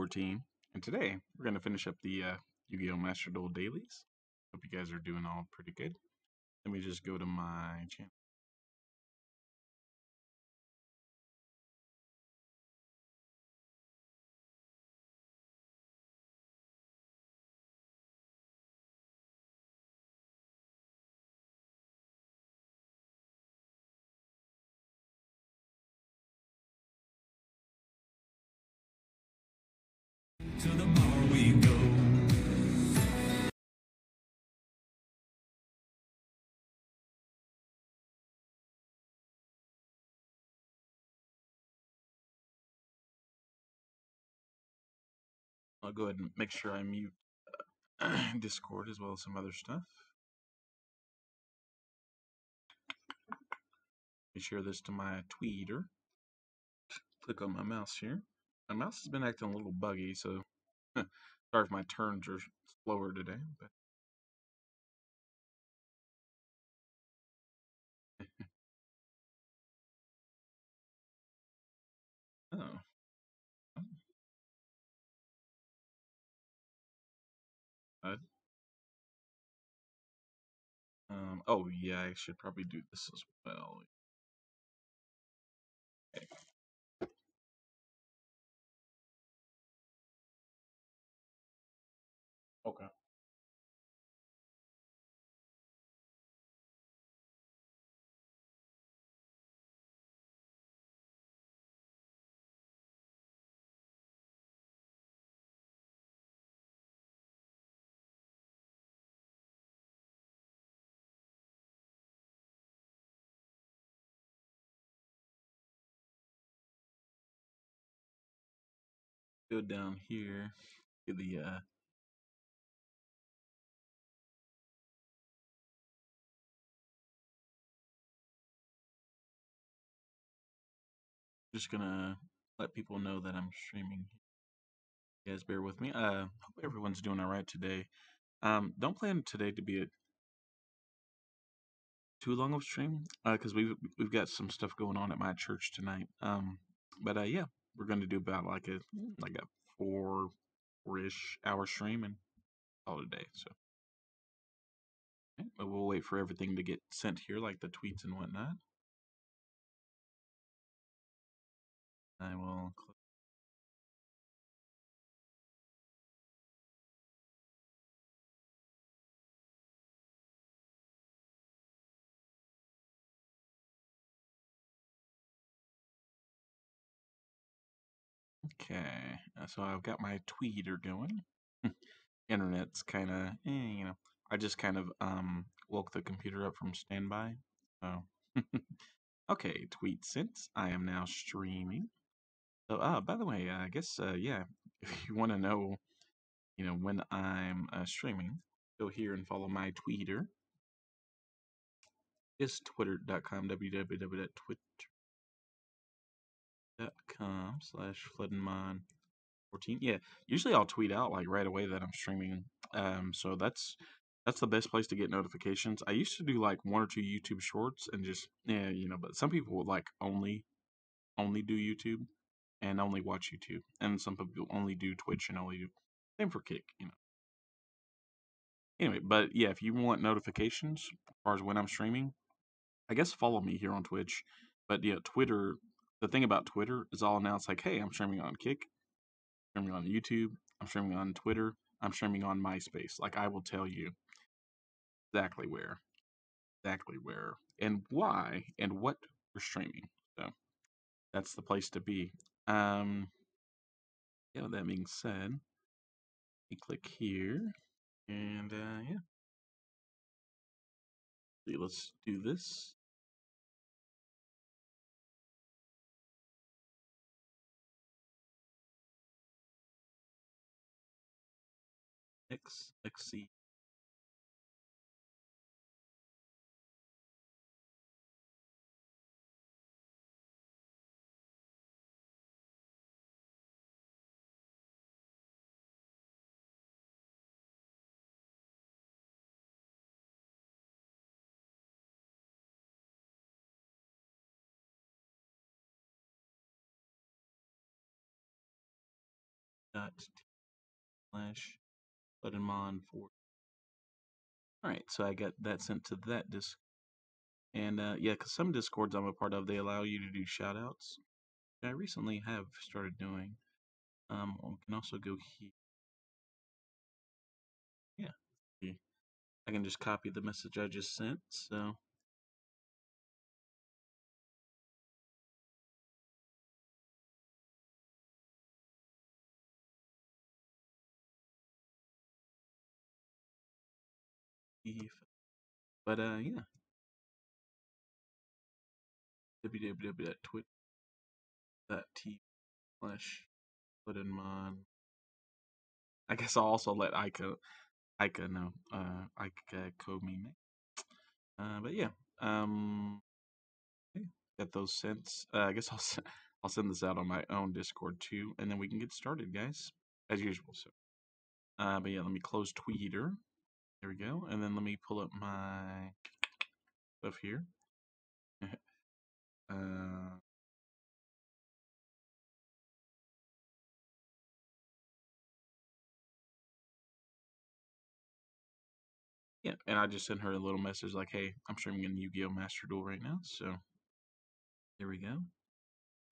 14, and today we're going to finish up the uh, Yu-Gi-Oh! Master Duel dailies. Hope you guys are doing all pretty good. Let me just go to my channel. I'll go ahead and make sure I mute uh, Discord as well as some other stuff. Let me share this to my tweeter. Click on my mouse here. My mouse has been acting a little buggy, so sorry if my turns are slower today. But oh, um, oh yeah, I should probably do this as well. Okay. Go down here to the uh, just gonna let people know that I'm streaming. You guys bear with me. Uh, hope everyone's doing all right today. Um, don't plan today to be a too long of stream, uh, because we've we've got some stuff going on at my church tonight. Um, but uh, yeah, we're gonna do about like a mm. like a four four-ish hour stream and call it a day. So, okay, but we'll wait for everything to get sent here, like the tweets and whatnot. I will. Okay, uh, so I've got my tweeter going. Internet's kind of, eh, you know, I just kind of um woke the computer up from standby. So, okay, tweet since I am now streaming. So, uh, by the way, I guess, uh, yeah, if you want to know, you know, when I'm uh, streaming, go here and follow my tweeter. It's twitter.com, www.twitter.com slash floodinmon 14. Yeah, usually I'll tweet out like right away that I'm streaming. Um, so that's that's the best place to get notifications. I used to do like one or two YouTube shorts and just yeah, you know, but some people would like only only do YouTube and only watch YouTube, and some people only do Twitch and only do same for Kick, you know. Anyway, but yeah, if you want notifications as far as when I'm streaming, I guess follow me here on Twitch. But yeah, Twitter. The thing about Twitter is I'll announce like, hey, I'm streaming on Kick, streaming on YouTube, I'm streaming on Twitter, I'm streaming on MySpace. Like I will tell you exactly where, exactly where, and why, and what we're streaming. So that's the place to be. Um, yeah. That being said, we click here, and uh, yeah, see, let's do this. exceed dot slash buttonmon for. All right, so I got that sent to that disc, and uh, yeah, because some discords I'm a part of, they allow you to do shout outs. I recently have started doing. Um, we can also go here. Yeah. I can just copy the message I just sent. So if, but uh, yeah, www.twitch.tv slash buttonmon. I guess I'll also let Ika Ika know. Uh, Ika code me. Uh, but yeah, um, okay, got those sent. Uh, I guess I'll I'll send this out on my own Discord too, and then we can get started, guys, as usual. So, uh, but yeah, let me close Tweeter. There we go, and then let me pull up my stuff here. uh, yeah, and I just sent her a little message like, "Hey, I'm streaming in Yu-Gi-Oh! Master Duel right now." So there we go.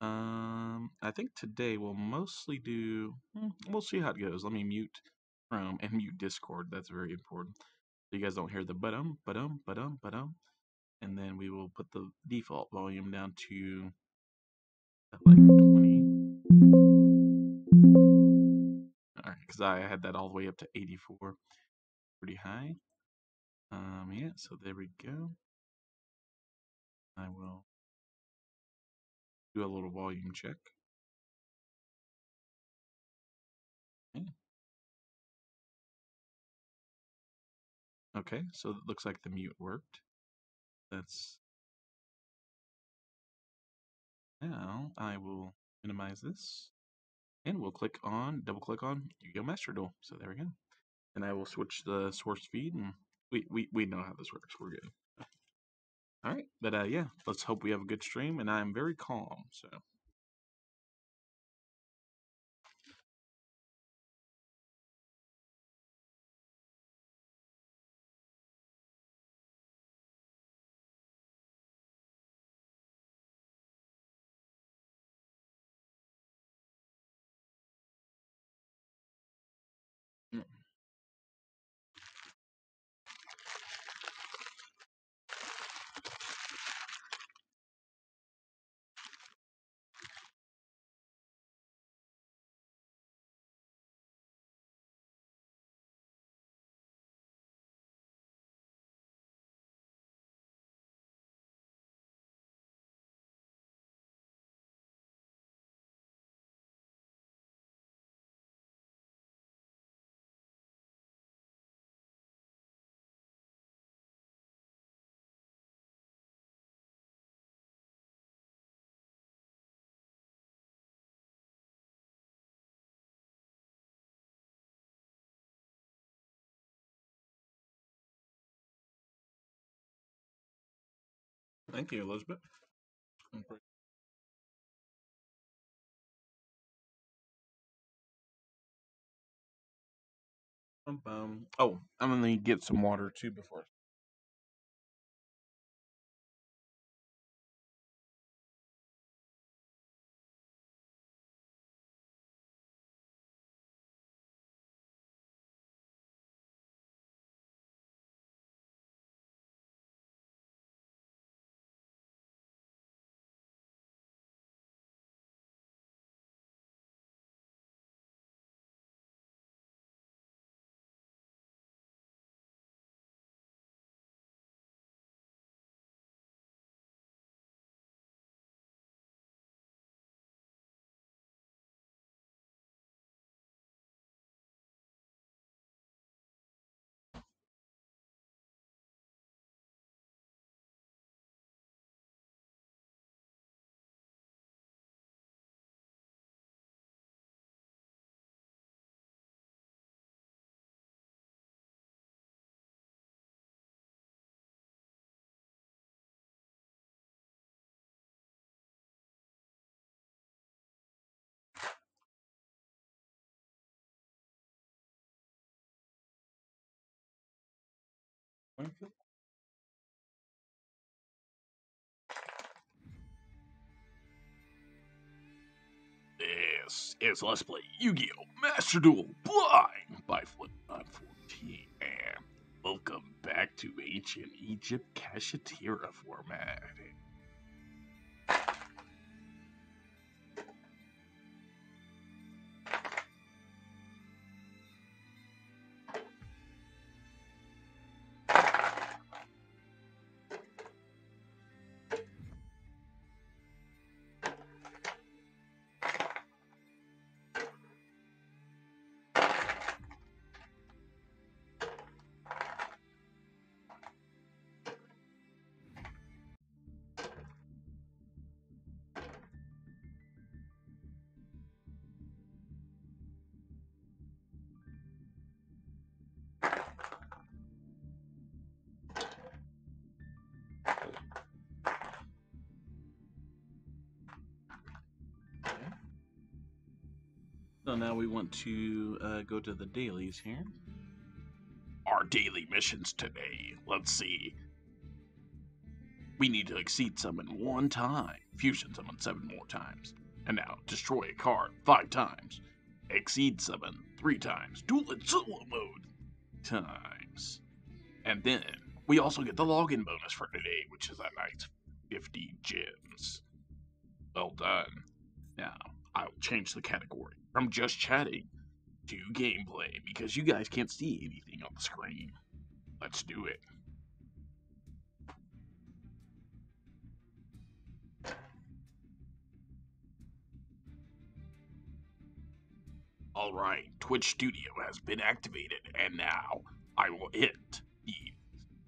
Um, I think today we'll mostly do. hmm, We'll see how it goes. Let me mute Chrome and mute Discord. That's very important. So you guys don't hear the but-um, but-um, but-um, but-um. And then we will put the default volume down to uh, like 20. All right, because I had that all the way up to 84. Pretty high. Um, yeah, so there we go. I will do a little volume check. Okay, so it looks like the mute worked. That's now I will minimize this and we'll click on double click on Yu-Gi-Oh! Master Duel. So there we go. And I will switch the source feed and we, we, we know how this works. We're good. All right, but uh, yeah, let's hope we have a good stream. And I am very calm, so thank you, Elizabeth. Um, um, oh, I'm gonna get some water too before. Mm-hmm. This is Let's Play Yu-Gi-Oh! Master Duel Blind by Flip914 and welcome back to Ancient Egypt Kashtira format. Now we want to uh, go to the dailies here. Our daily missions today. Let's see. We need to Xyz summon one time, fusion summon seven more times, and now destroy a card five times, Xyz summon three times, duel in solo mode times, and then we also get the login bonus for today, which is a nice 50 gems. Well done. Now, I'll change the category from just chatting to gameplay because you guys can't see anything on the screen. Let's do it. All right, Twitch Studio has been activated, and now I will hit the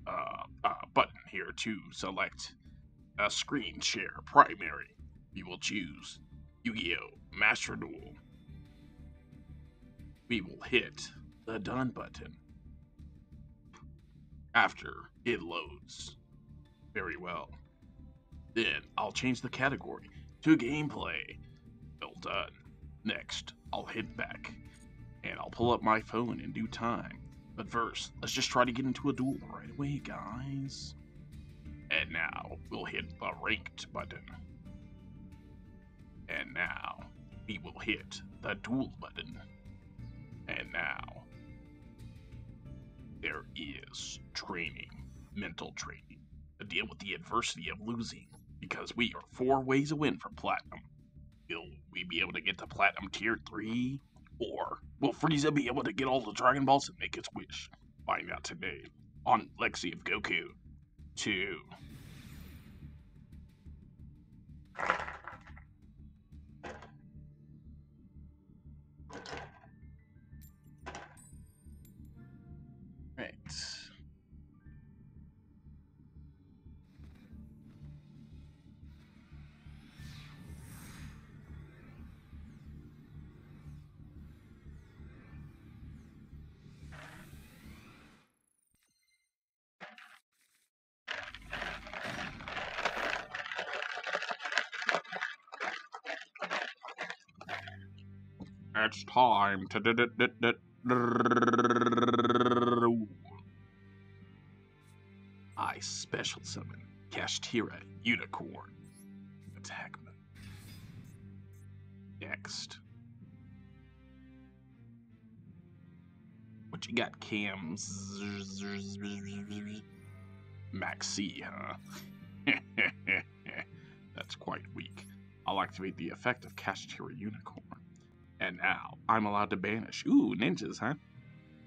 uh, uh, button here to select a screen share primary. We will choose Yu-Gi-Oh! Master Duel. We will hit the done button after it loads. Very well. Then I'll change the category to gameplay. Well done. Next, I'll hit back and I'll pull up my phone in due time. But first, let's just try to get into a duel right away, guys. And now we'll hit the ranked button. And now we will hit the duel button. And now there is training, mental training, to deal with the adversity of losing, because we are four ways away from platinum. Will we be able to get to platinum tier 3? Or will Frieza be able to get all the Dragon Balls and make his wish? Find out today on Lexi of Goku 2. Time to I special summon Kashtira Unicorn. Attack. Next. What you got, Cam? Maxi, huh? That's quite weak. I'll activate the effect of Kashtira Unicorn. And now I'm allowed to banish. Ooh, ninjas, huh?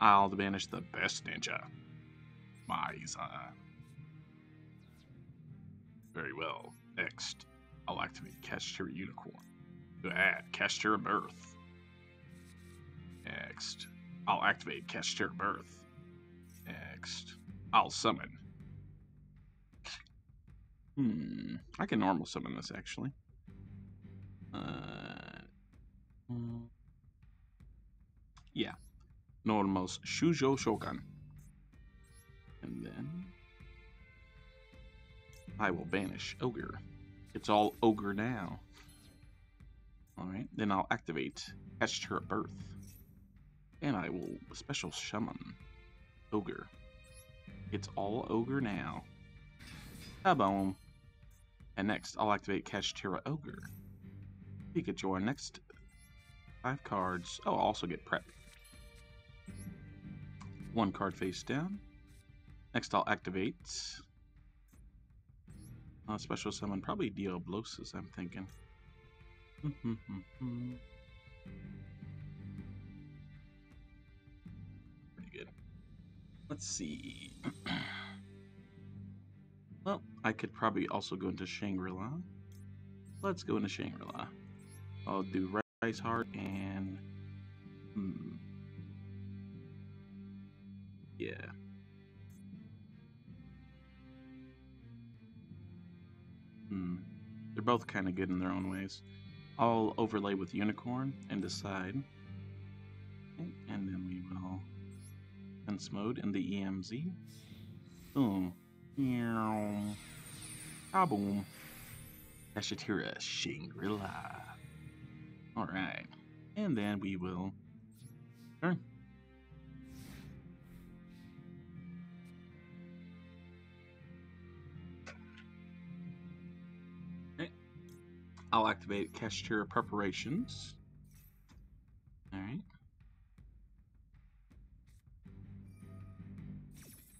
I'll banish the best ninja. Maiza. Very well. Next, I'll activate Kashtira Unicorn add Kashtira Birth. Next, I'll activate Kashtira Birth. Next, I'll summon. Hmm, I can normal summon this actually. Uh, Normals Shujo Shogun. And then I will banish Ogre. It's all Ogre now. Alright, then I'll activate Kashtira Birth. And I will special summon Ogre. It's all ogre now. Kaboom. And next, I'll activate Kashtira Ogre. Pikachu, our next five cards. Oh, I'll also get prep. One card face down. Next, I'll activate uh, special summon, probably Diablosis, I'm thinking. Pretty good. Let's see. well, I could probably also go into Shangri-La. Let's go into Shangri-La. I'll do Riseheart and... Hmm. Yeah. Hmm. They're both kind of good in their own ways. I'll overlay with Unicorn and decide. And then we will sense mode in the EMZ. Boom. Meow. Ah, boom. Kashtira Shangri-La. Alright. And then we will turn. I'll activate Kashtira preparations. Alright.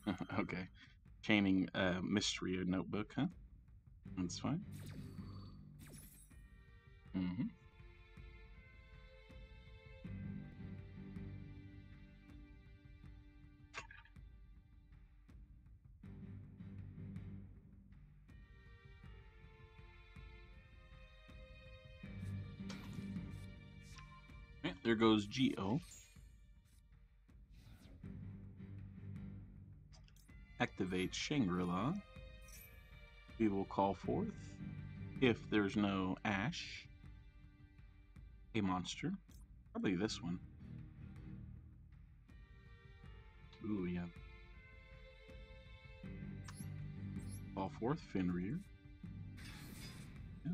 okay. Chaining uh, mystery notebook, huh? That's fine. Mm-hmm. There goes Geo. Activate Shangri-La. We will call forth, if there's no Ash, a monster. Probably this one. Ooh, yeah. Call forth Fenrir. Yeah.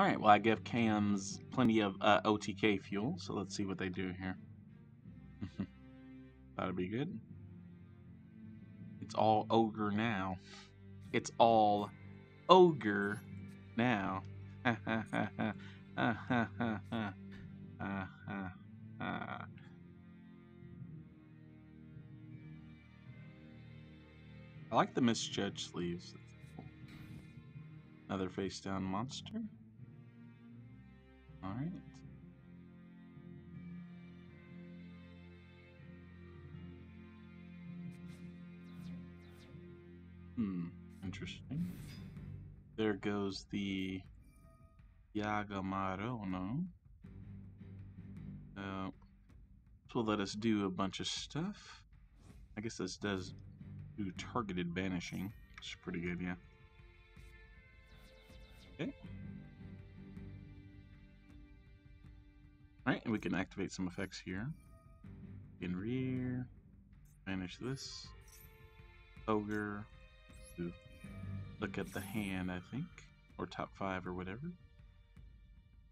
All right, well, I give cams plenty of uh, OTK fuel, so let's see what they do here. That'll be good. It's all ogre now. It's all ogre now. I like the misjudged sleeves. Another face down monster. All right. Hmm, interesting. There goes the Yagamaru, no. Uh, this will let us do a bunch of stuff. I guess this does do targeted banishing, is pretty good, yeah. Okay. Alright, and we can activate some effects here. In rear, banish this. Ogre. Look at the hand, I think. Or top five or whatever.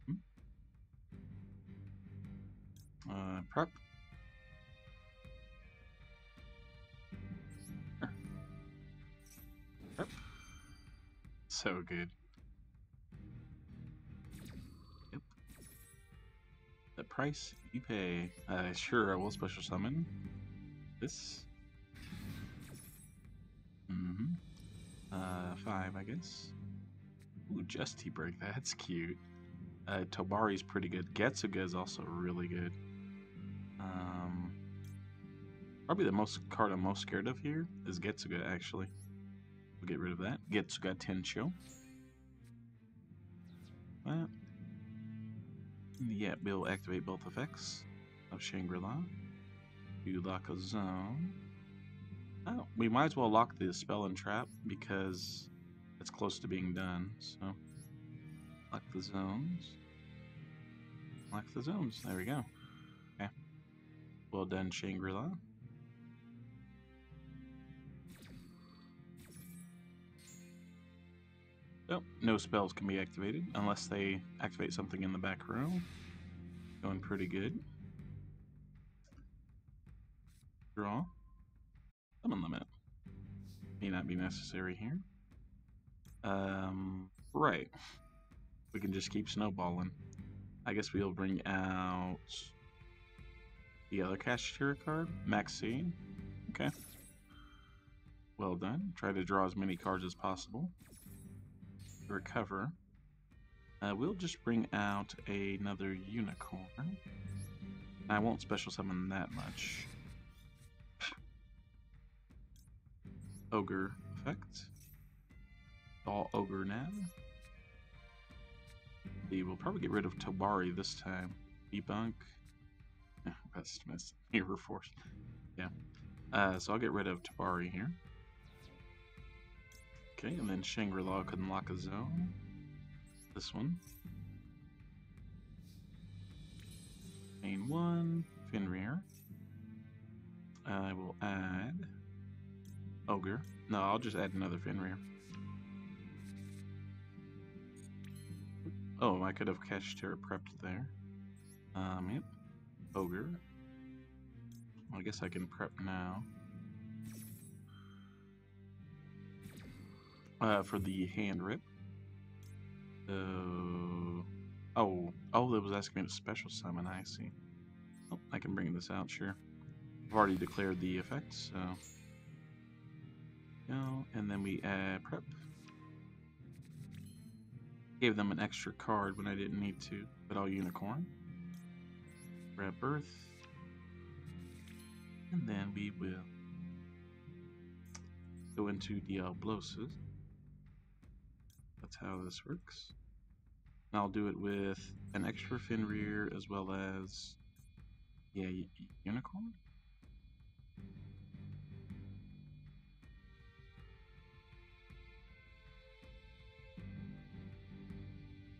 Hmm. Uh, prep. Prep. So good. The price you pay. Uh, sure, I will special summon this. Mm-hmm. Uh, five, I guess. Ooh, Justi-Break, that's cute. Uh, Tobari's pretty good. Getsuga is also really good. Um, probably the most card I'm most scared of here is Getsuga, actually. We'll get rid of that. Getsuga Tensho. Well, yeah, we'll activate both effects of Shangri-La. You lock a zone. Oh, we might as well lock the spell and trap because it's close to being done. So, lock the zones. Lock the zones. There we go. Okay. Well done, Shangri-La. Oh, no spells can be activated unless they activate something in the back row. Going pretty good. Draw. Summon limit. May not be necessary here. Um, right. We can just keep snowballing. I guess we'll bring out the other Kashtira card, Maxine. Okay. Well done. Try to draw as many cards as possible. Recover. Uh, we'll just bring out another unicorn. I won't special summon that much. Ogre effect. All ogre now. We will probably get rid of Tobari this time. Debunk. Pessimist. Mirror Force. Yeah. Uh, so I'll get rid of Tobari here. Okay, and then Shangri-La can lock a zone. This one. Main one, Fenrir. I will add Ogre. No, I'll just add another Fenrir. Oh, I could have Kashtira prepped there. Um, yep. Ogre. I guess I can prep now. Uh, for the hand rip. So, oh, oh, that was asking me to special summon. I see. Oh, I can bring this out, sure. I've already declared the effects, so. Go, and then we add prep. Gave them an extra card when I didn't need to, but I'll unicorn. Grab birth. And then we will go into Diablosis. That's how this works. And I'll do it with an extra Fenrir as well as, yeah, Unicorn?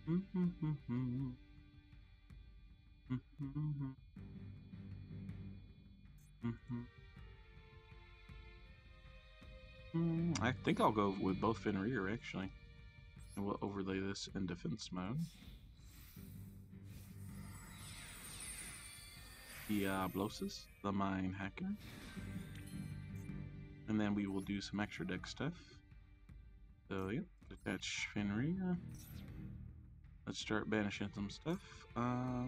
I think I'll go with both Fenrir actually. And we'll overlay this in defense mode. Diablosis, the Mind Hacker. And then we will do some extra deck stuff. So, yep, attach Fenrir. Let's start banishing some stuff. Uh,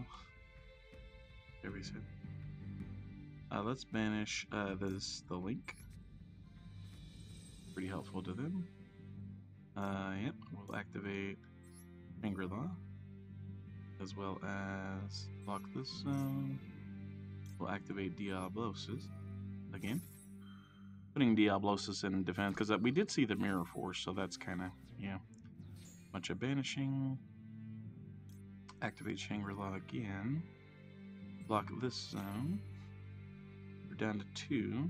there we said. Uh, let's banish uh, this the link. Pretty helpful to them. Uh, yep, we'll activate Shangri-La, as well as lock this zone. We'll activate Diablosis again. Putting Diablosis in defense, because uh, we did see the Mirror Force, so that's kind of, yeah. Bunch of banishing. Activate Shangri-La again. Block this zone. We're down to two.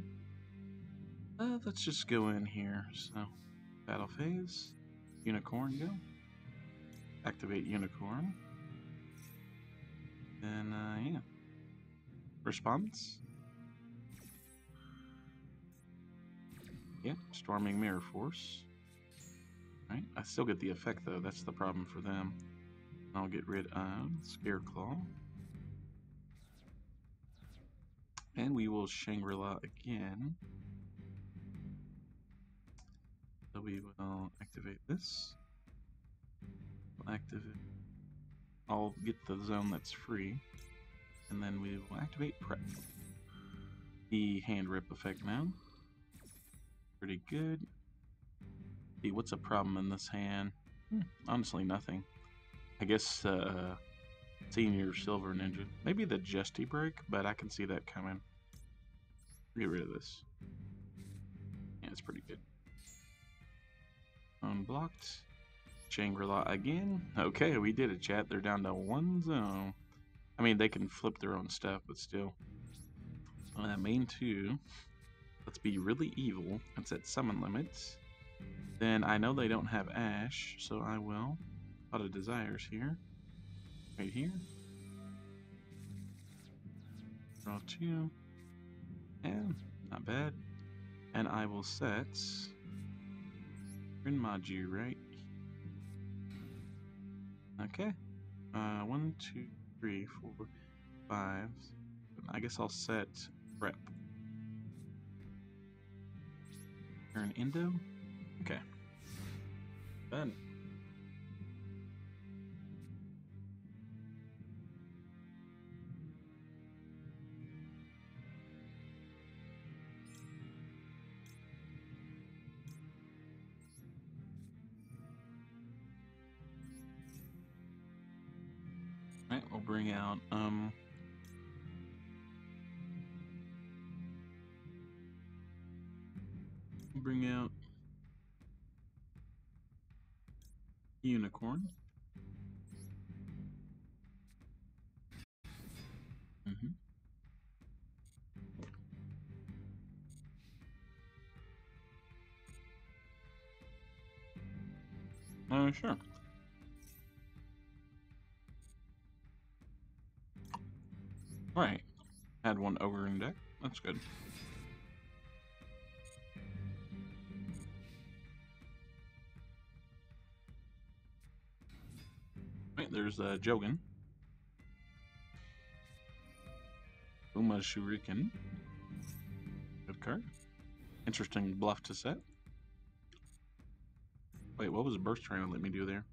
Uh, let's just go in here. So, battle phase. Unicorn go. Activate Unicorn. And, uh, yeah. Response. Yeah, Storming Mirror Force. Right, I still get the effect though, that's the problem for them. I'll get rid of Scareclaw. And we will Shangri-La again. We will activate this. We'll activate. I'll get the zone that's free. And then we will activate Prep. The hand rip effect now. Pretty good. See, what's a problem in this hand? Hmm, honestly, nothing. I guess uh, Senior Silver Ninja. Maybe the Justi-Break, but I can see that coming. Get rid of this. Yeah, it's pretty good. Unblocked. Shangri-La again. Okay, we did it, chat. They're down to one zone. I mean, they can flip their own stuff, but still. Uh, main two. Let's be really evil and set summon limits. Then I know they don't have Ash, so I will. A lot of desires here. Right here. Draw two. And not bad. And I will set Rin mod right? Okay. Uh, one, two, three, four, five. I guess I'll set rep. Turn Indo? Okay. Done. Bring out um bring out unicorn. Mm-hmm. Uh, sure. Right. Had one ogre in deck. That's good. Right, there's uh, Jogan. Fuma Shuriken. Good card. Interesting bluff to set. Wait, what was the Burst trying to let me do there?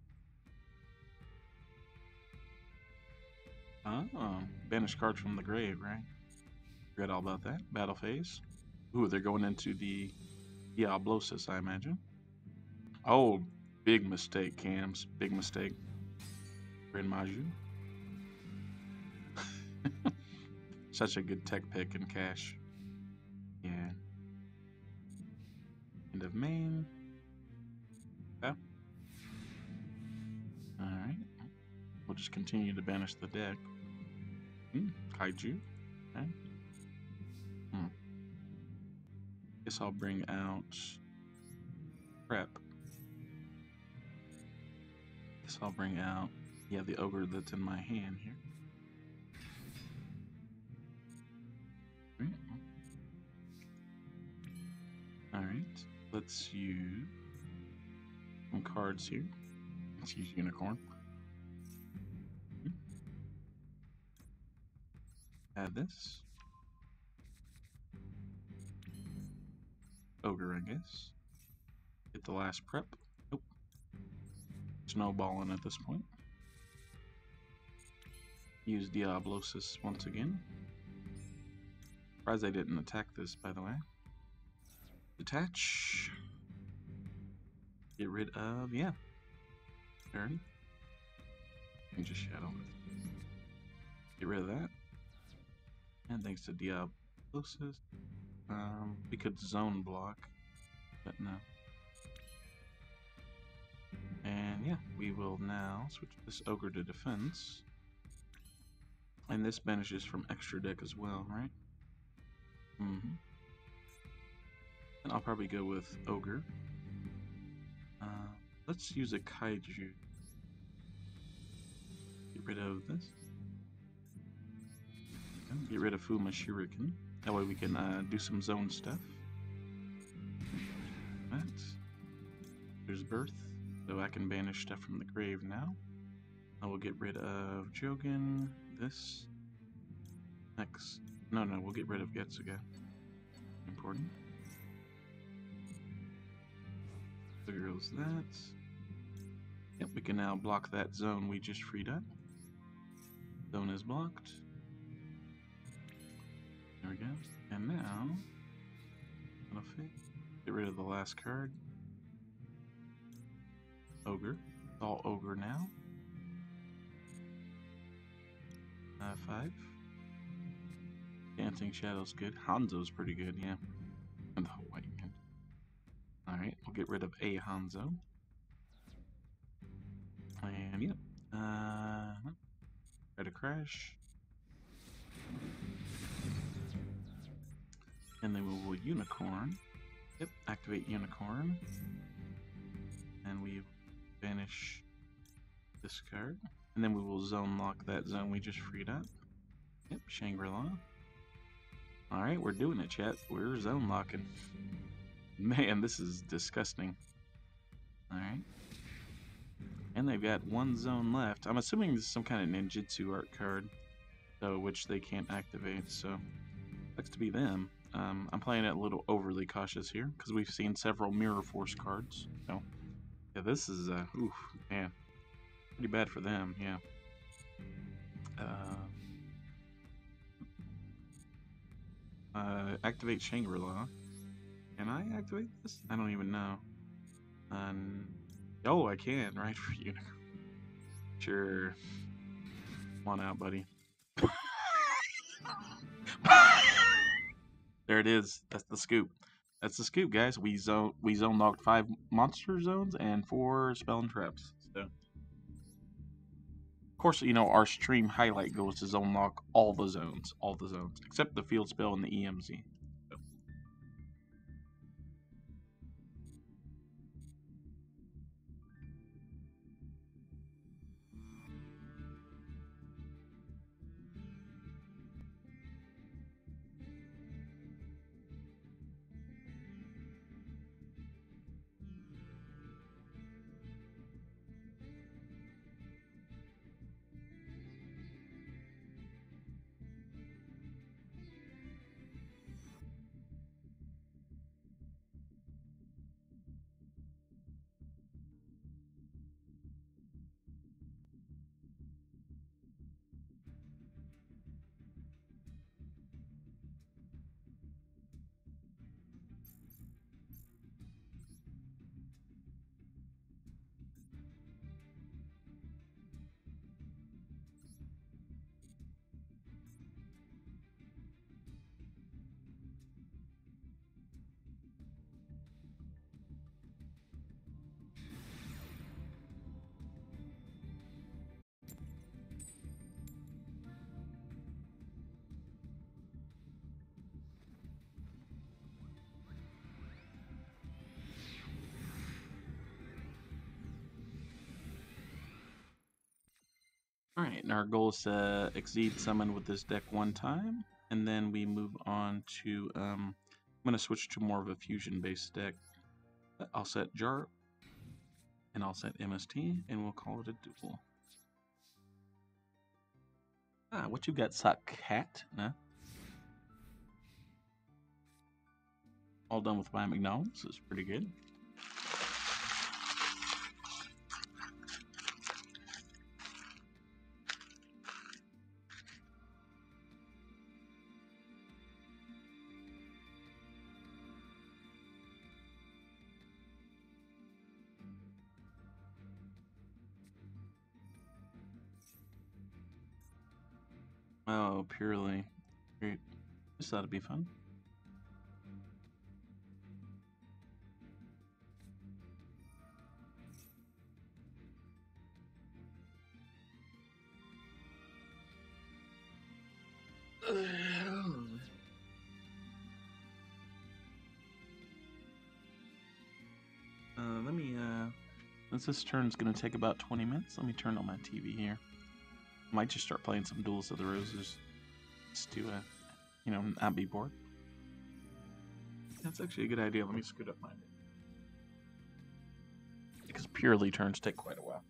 Oh, banish cards from the grave, right? Forgot all about that. Battle phase. Ooh, they're going into the Diablosis, I imagine. Oh, big mistake, Cams. Big mistake. Grand Maju. Such a good tech pick in cash. Yeah. End of main. Yeah. Alright. We'll just continue to banish the deck. Hmm, kaiju. Okay. Hmm. Guess I'll bring out prep. Guess I'll bring out yeah the ogre that's in my hand here. All right. Let's use some cards here. Let's use unicorn. Add this. Ogre, I guess. Get the last prep. Nope. Snowballing at this point. Use Diablosis once again. Surprised I didn't attack this, by the way. Detach. Get rid of, yeah. Alrighty. And just shadow. Get rid of that. And thanks to Diablosis, um, we could zone block, but no. And yeah, we will now switch this ogre to defense. And this banishes from extra deck as well, right? Mm-hmm. And I'll probably go with ogre. Uh, let's use a kaiju. Get rid of this. Get rid of Fuma Shuriken. That way we can uh, do some zone stuff. That. There's Birth. So I can banish stuff from the grave now. I will get rid of Jogan. This. Next. No, no, we'll get rid of Getsuga. Important. The girl's that. Yep, we can now block that zone we just freed up. Zone is blocked. There we go. And now. Get rid of the last card. Ogre. It's all ogre now. Uh, five. Dancing Shadow's good. Hanzo's pretty good, yeah. And the Awakened. Alright, we'll get rid of a Hanzo. And yep. Uh, try to crash. And then we will unicorn. Yep, activate unicorn. And we banish this card. And then we will zone lock that zone we just freed up. Yep, Shangri-La. Alright, we're doing it, chat. We're zone locking. Man, this is disgusting. Alright. And they've got one zone left. I'm assuming this is some kind of ninjutsu art card, though, which they can't activate. So, looks to be them. Um, I'm playing it a little overly cautious here because we've seen several Mirror Force cards. So, yeah, this is uh, oof, man, pretty bad for them. Yeah. Uh, uh, activate Shangri-La. Can I activate this? I don't even know. Um, oh, I can, right? For you. Sure. Come on out, buddy. There it is. That's the scoop. That's the scoop, guys. We zone we zone locked five monster zones and four spell and traps. So, of course, you know our stream highlight goes to zone lock all the zones, all the zones except the field spell and the EMZ. Our goal is to Xyz summon with this deck one time, and then we move on to, um, I'm going to switch to more of a fusion-based deck. I'll set Jar, and I'll set MST, and we'll call it a duel. Ah, what you got, Sock Cat? Nah. All done with my McDonald's is pretty good. This to be fun. Uh, let me, uh, since this turn's gonna take about 20 minutes, let me turn on my TV here. Might just start playing some Duels of the Roses just to, uh, you know, not be bored. That's actually a good idea. Let me scoot up mine. Because Purrely turns take quite a while.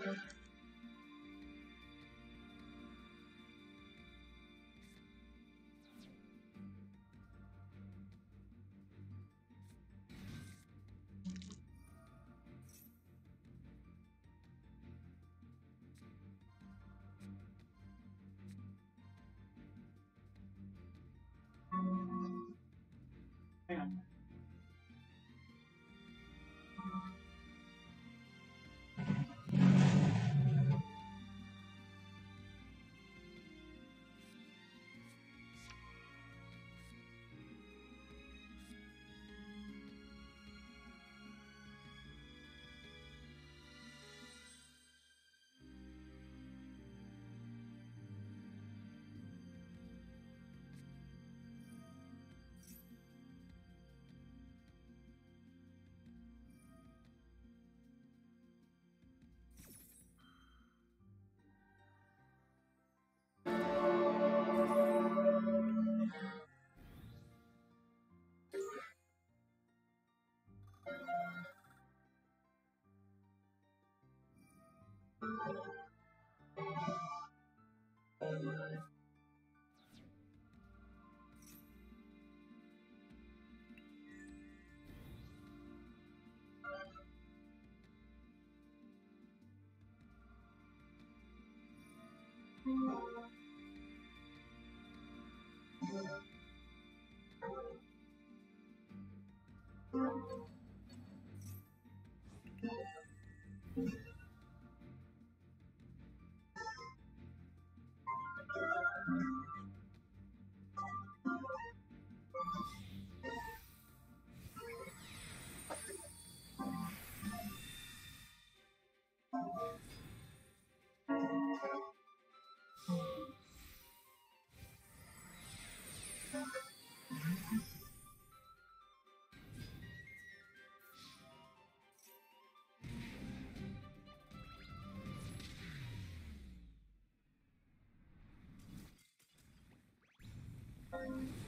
Okay. Thank you. Bye.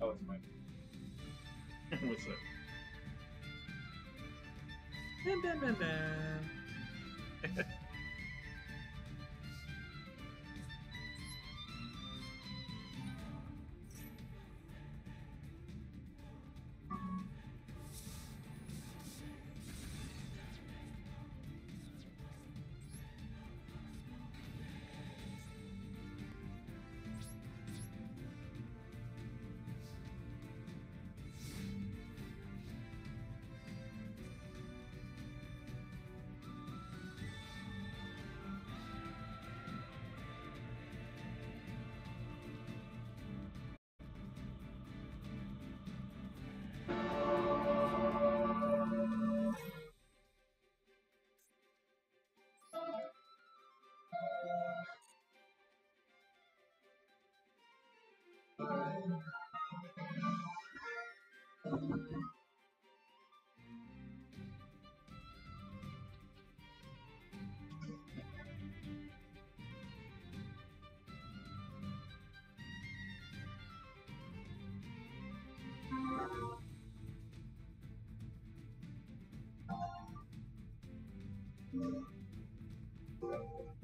Oh, it's mine. What's up? Dun, dun, dun, dun.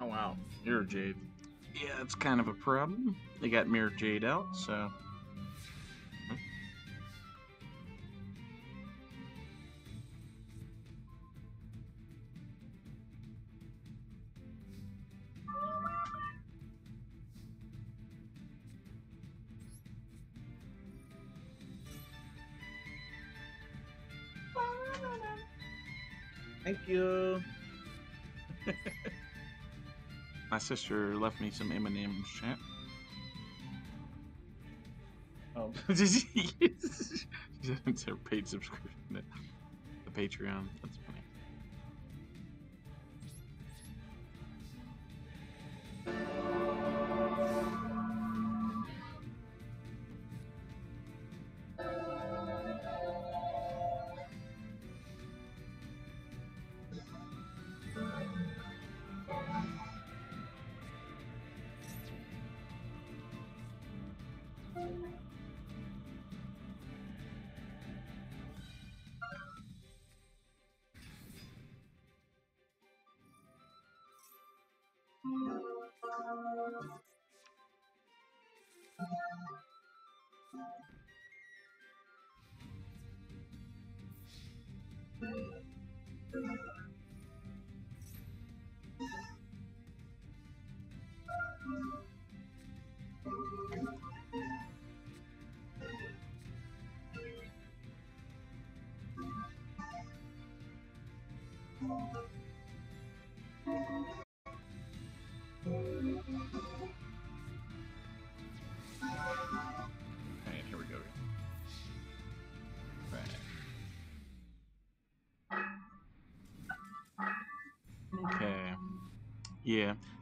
Oh wow, Mirrorjade. Yeah, it's kind of a problem. They got Mirrorjade out, so. Sister left me some M&M's chat. Oh, it's her paid subscription to the Patreon. That's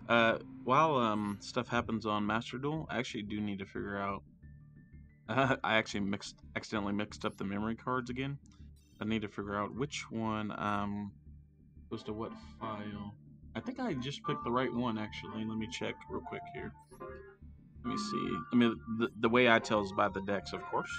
Uh, while um stuff happens on Master Duel, I actually do need to figure out. Uh, I actually mixed, accidentally mixed up the memory cards again. I need to figure out which one um goes to what file. I think I just picked the right one actually. Let me check real quick here. Let me see. I mean, the, the way I tell is by the decks, of course.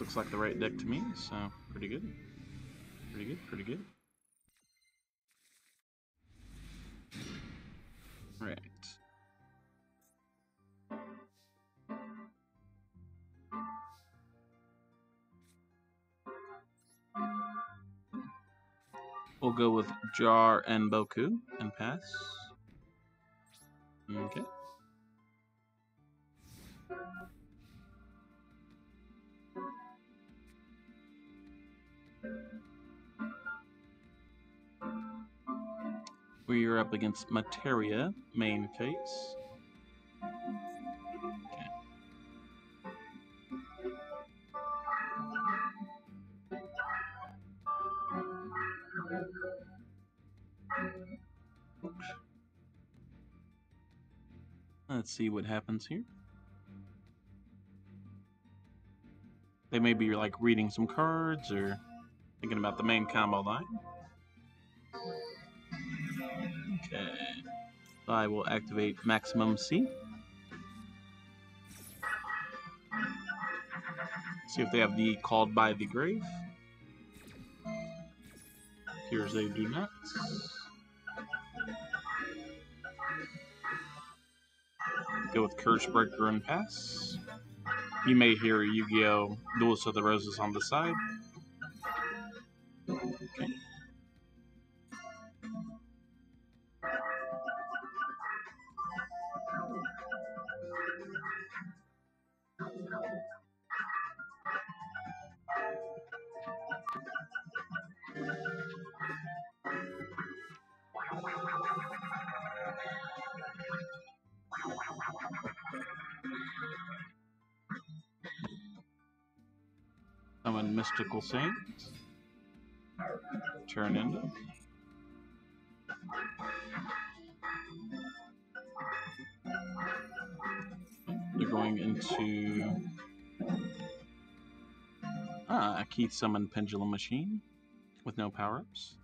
Looks like the right deck to me, so pretty good. Pretty good, pretty good. Right. We'll go with Jar and Boku and pass. Okay. Up against Materia, main phase. Let's see what happens here. They may be like reading some cards or thinking about the main combo line. Okay. I will activate Maximum C. See if they have the Called by the Grave. Appears they do not. Go with Curse Breaker and pass. You may hear Yu-Gi-Oh! Duelist of the Roses on the side. Saint. Turn into. You're going into. Ah, a Keith Summon Pendulum Machine with no power ups.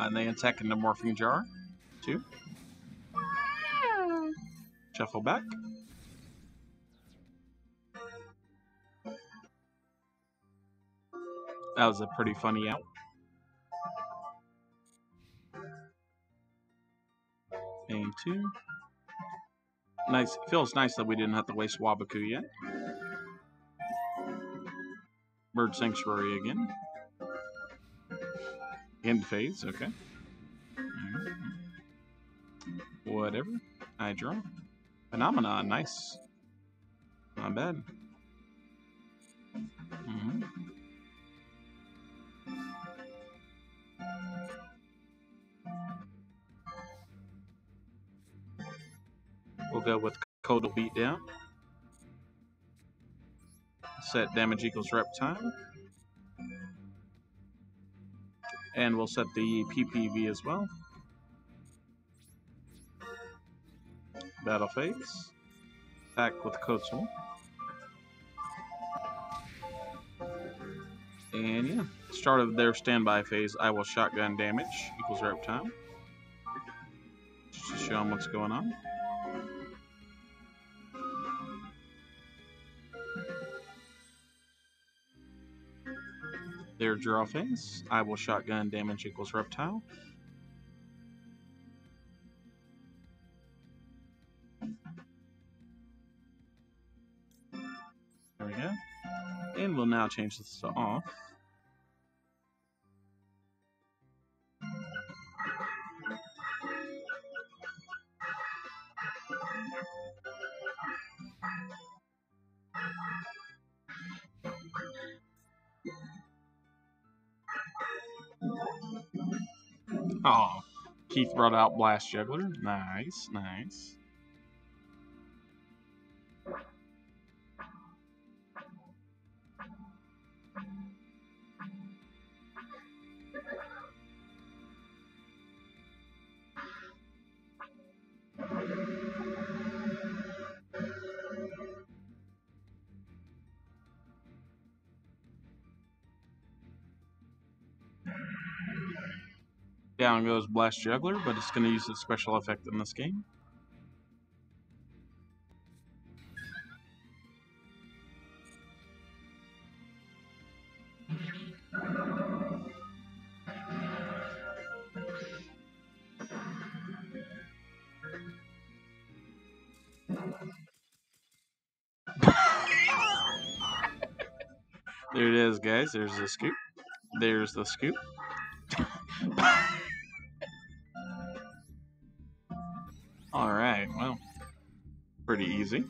And they attack in the morphing jar. Two. Shuffle back. That was a pretty funny out. Game two. Nice. Feels nice that we didn't have to waste Waboku yet. Bird Sanctuary again. End phase, okay. Whatever. I draw. Phenomenon, nice. Not bad. Mhm. We'll go with Codal Beatdown. Set damage equals rep time. And we'll set the PPV as well. Battle phase. Back with Kotal. And yeah, start of their standby phase, I will shotgun damage equals reptile. Just to show them what's going on. Their draw phase, I will shotgun damage equals reptile. There we go. And we'll now change this to off. Keith brought out Blast Juggler. Nice, nice. Juggler, but it's going to use its special effect in this game. there it is, guys. There's the scoop. There's the scoop. easy.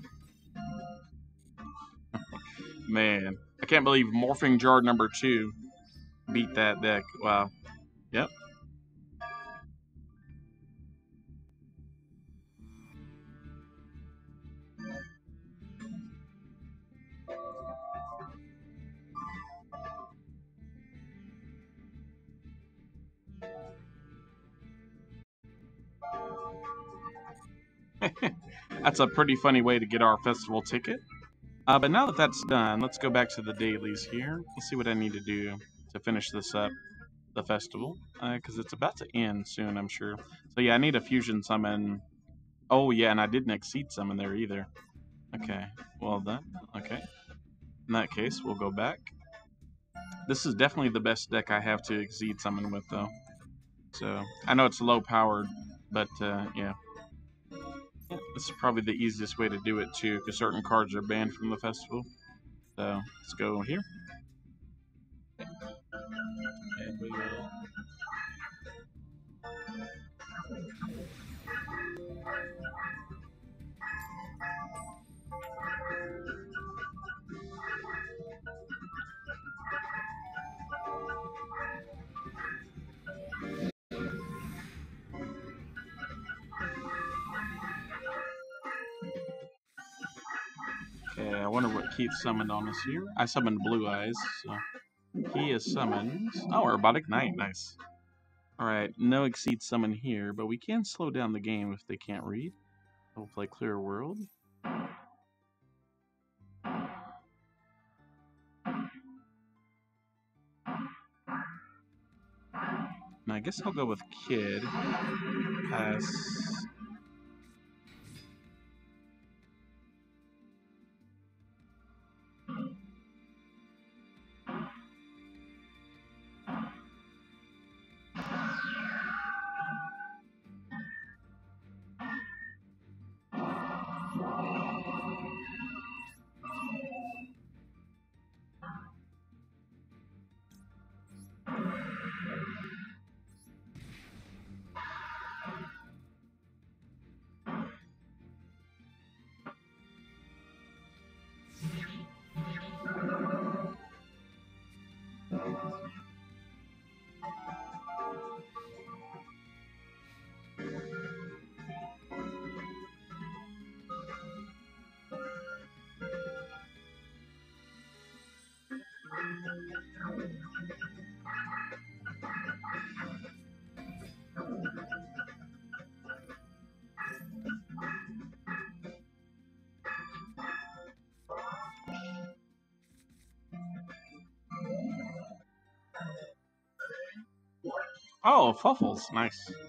Man, I can't believe Morphing Jar number two beat that deck. Wow. That's a pretty funny way to get our festival ticket. Uh, but now that that's done, let's go back to the dailies here. Let's see what I need to do to finish this up, the festival, because uh, it's about to end soon, I'm sure. So yeah, I need a fusion summon. Oh yeah, and I didn't Xyz summon there either. Okay, well done. Okay. In that case, we'll go back. This is definitely the best deck I have to Xyz summon with, though. So, I know it's low powered, but uh, yeah. This is probably the easiest way to do it, too, because certain cards are banned from the festival. So, let's go here. Okay, I wonder what Keith summoned on us here. I summoned Blue Eyes, so he is summoned. Oh, Robotic Knight, nice. Alright, no Xyz summon here, but we can slow down the game if they can't read. We'll play Clear World. And I guess I'll go with kid. Pass. Oh, Fuffles. Nice.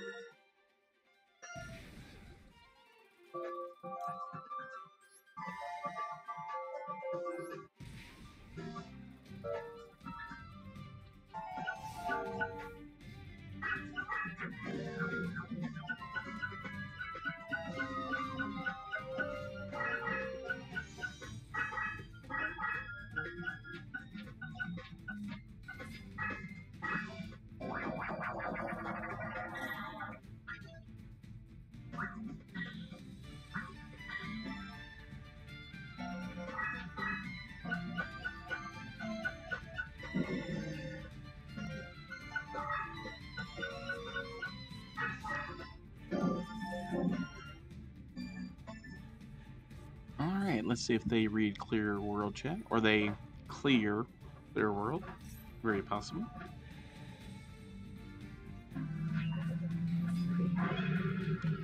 Thank you. Let's see if they read clear world chat or they clear their world. Very possible.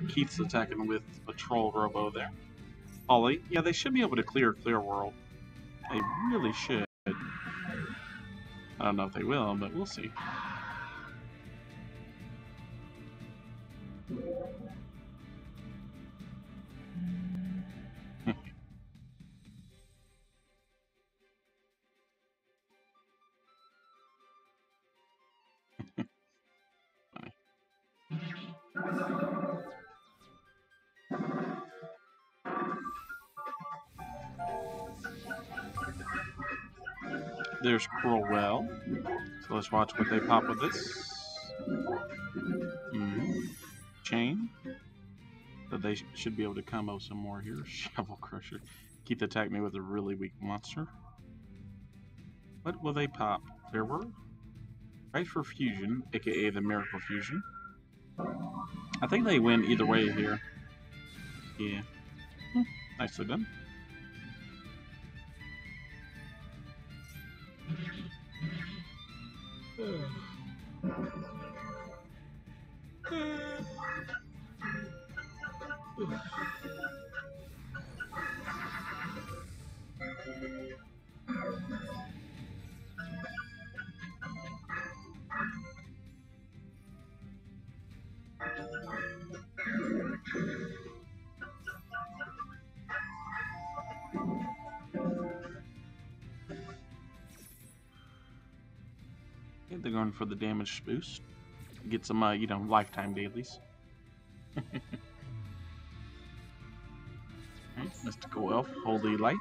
Keith's attacking with a troll robo there. Ollie, yeah, they should be able to clear clear world. They really should. I don't know if they will, but we'll see. There's Crowell. So let's watch what they pop with this. Mm. Chain. So they sh should be able to combo some more here. Shovel Crusher. Keith attack me with a really weak monster. What will they pop? There were. Right for Fusion, aka the Miracle Fusion. I think they win either way here. Yeah. Hmm. Nicely done. The damage boost. Get some, uh, you know, lifetime dailies. Mystical Elf, Holy Light.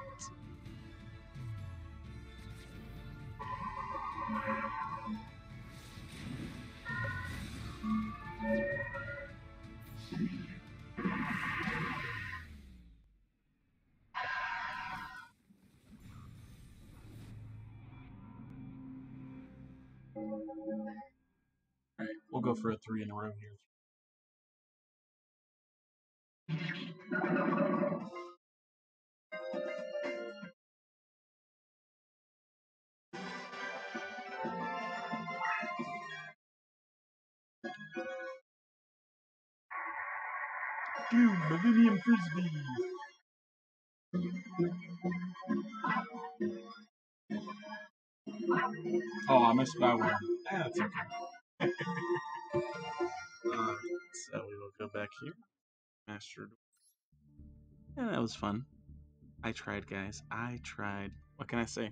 Frisbee! Oh, I missed that one. Ah, That's okay. Alright, so we will go back here. Master. Yeah, that was fun. I tried, guys. I tried. What can I say?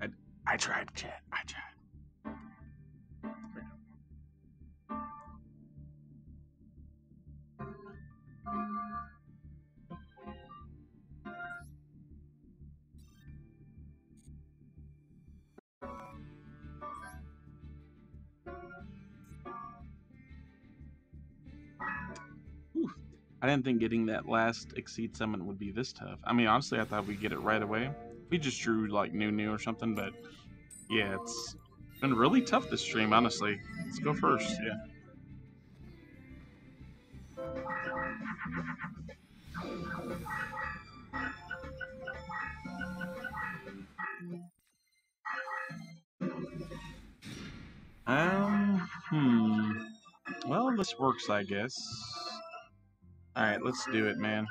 I, I tried, chat. I tried. I didn't think getting that last Exceed Summon would be this tough. I mean, honestly, I thought we'd get it right away. We just drew like new new or something, but yeah, it's been really tough this stream, honestly. Let's go first, yeah. Um, hmm. Well, this works, I guess. Alright, let's do it, man.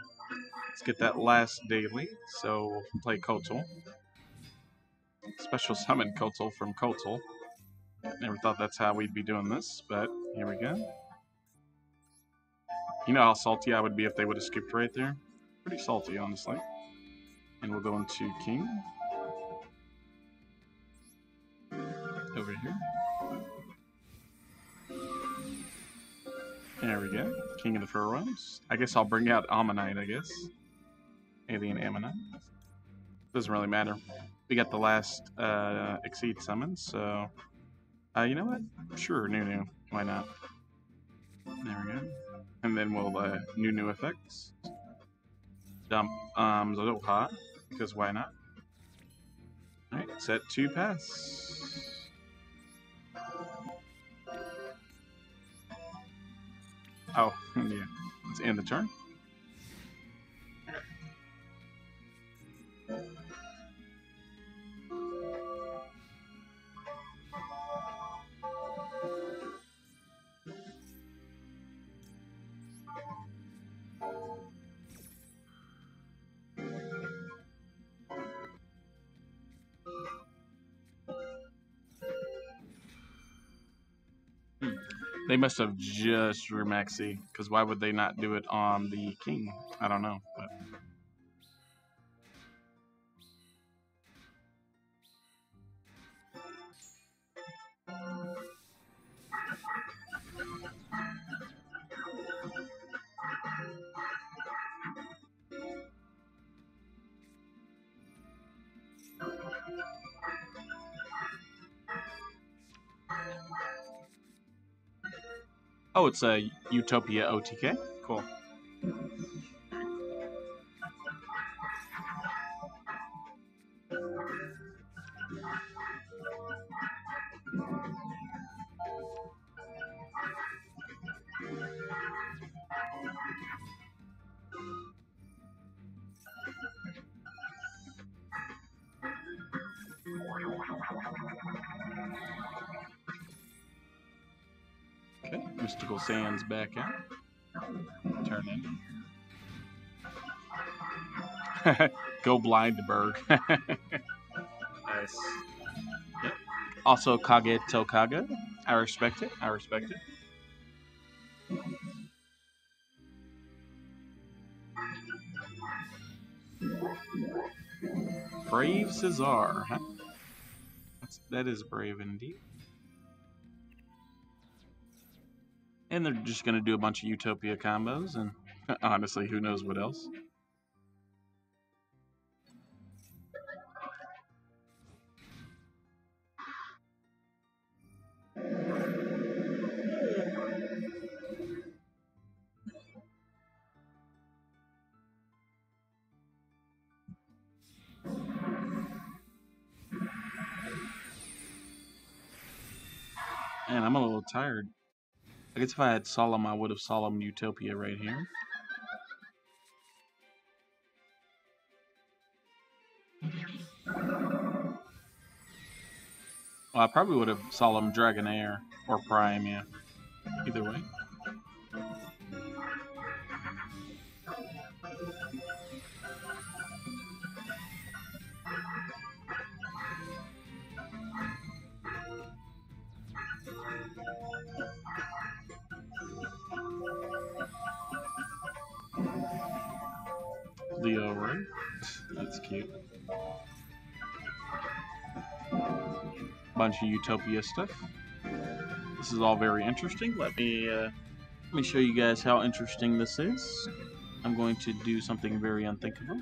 Let's get that last daily. So, we'll play Kotal. Special summon Kotal from Kotal. Never thought that's how we'd be doing this, but here we go. You know how salty I would be if they would have skipped right there? Pretty salty, honestly. And we'll go into King. Over here. There we go. King of the Furrows. I guess I'll bring out Ammonite, I guess. Alien Ammonite. Doesn't really matter. We got the last uh, Exceed summons, so... Uh, you know what? Sure, new new. Why not? There we go. And then we'll, uh, new new effects. Dump, um, Zoha, because why not? Alright, set to pass. Oh, yeah. Let's end the turn. They must have just drew Maxi, because why would they not do it on the king? I don't know, Oh, it's a Utopia OTK? Cool. Mystical Sands back out. Turn in. Go blind bird. Nice. Yep. also Kage Tokaga. I respect it. I respect it. Brave Cesar, huh? That's, that is brave indeed. And they're just going to do a bunch of Utopia combos, and honestly, who knows what else. Man, I'm a little tired. I guess if I had Solemn, I would have Solemn Utopia right here. Well, I probably would have Solemn Dragonair or Prime, yeah. Either way. Leo Ray. That's cute. Bunch of Utopia stuff. This is all very interesting. Let me uh, let me show you guys how interesting this is. I'm going to do something very unthinkable.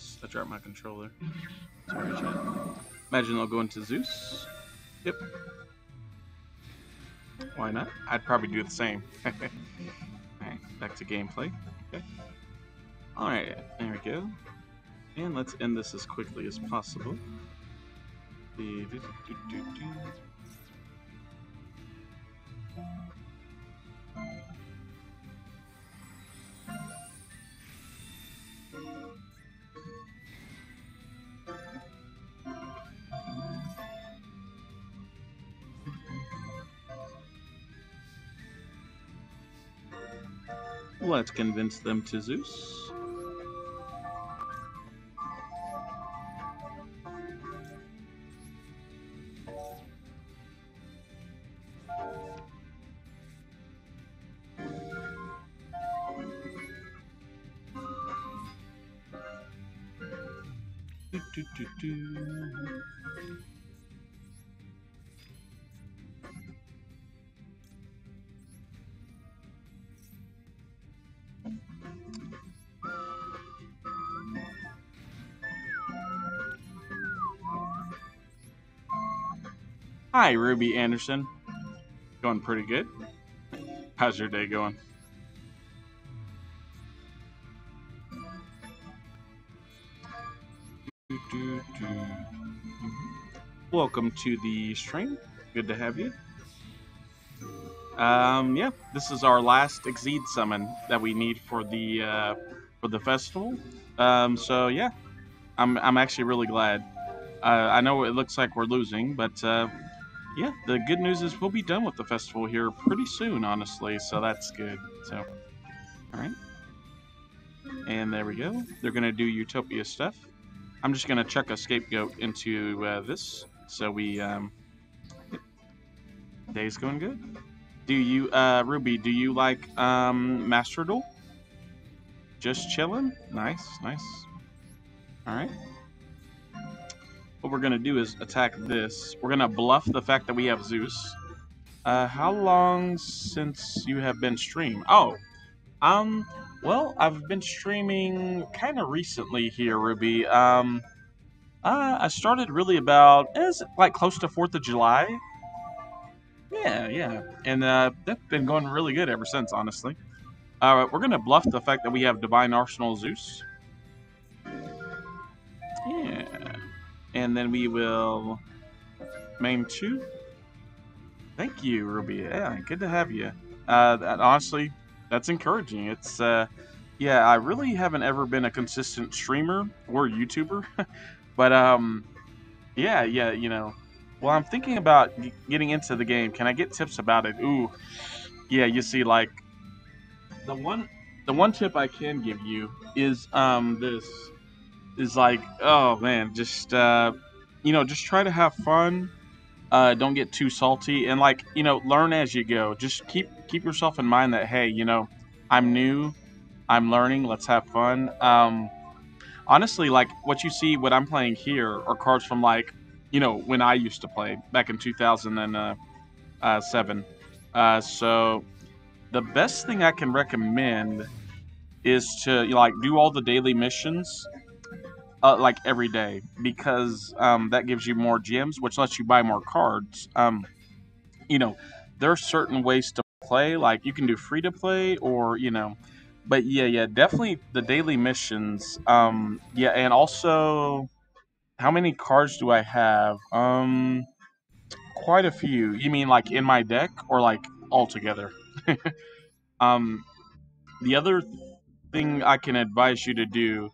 Whoops! I dropped my controller. Sorry, chat. Imagine I'll go into Zeus. Yep. Why not? I'd probably do the same. Alright, back to gameplay. Okay. Alright, there we go. And let's end this as quickly as possible. Do-do-do-do-do. Let's convince them to Zeus. Hi, Ruby Anderson. Going pretty good. How's your day going? Welcome to the stream. Good to have you. Um, yeah, this is our last Exceed summon that we need for the uh, for the festival. Um, so yeah, I'm I'm actually really glad. Uh, I know it looks like we're losing, but uh, yeah, the good news is we'll be done with the festival here pretty soon, honestly. So that's good. So, all right, and there we go. They're gonna do Utopia stuff. I'm just gonna chuck a scapegoat into uh, this, so we um, day's going good. Do you, uh, Ruby? Do you like um, Master Duel? Just chilling. Nice, nice. All right. What we're gonna do is attack this. We're gonna bluff the fact that we have Zeus. Uh, how long since you have been stream? Oh, um, well, I've been streaming kind of recently here, Ruby. Um, uh, I started really about is like close to Fourth of July. Yeah, yeah, and uh, that's been going really good ever since, honestly. All right, we're gonna bluff the fact that we have Divine Arsenal Zeus. And then we will main two. Thank you, Ruby. Yeah, good to have you. Uh, that, honestly, that's encouraging. It's uh, yeah, I really haven't ever been a consistent streamer or YouTuber, but um, yeah, yeah, you know. Well, I'm thinking about getting into the game. Can I get tips about it? Ooh, yeah. You see, like the one, the one tip I can give you is um this is like, oh man, just uh, you know, just try to have fun. Uh, don't get too salty, and like you know, learn as you go. Just keep keep yourself in mind that hey, you know, I'm new, I'm learning. Let's have fun. Um, honestly, like what you see, what I'm playing here are cards from like, you know, when I used to play back in 2007. Uh, so the best thing I can recommend is to like do all the daily missions uh, like every day because um, that gives you more gems, which lets you buy more cards. Um, you know, there are certain ways to play, like you can do free to play or you know, but yeah, yeah, definitely the daily missions. Um, yeah, and also, how many cards do I have? Um, quite a few. You mean like in my deck or like all together? um, the other thing I can advise you to do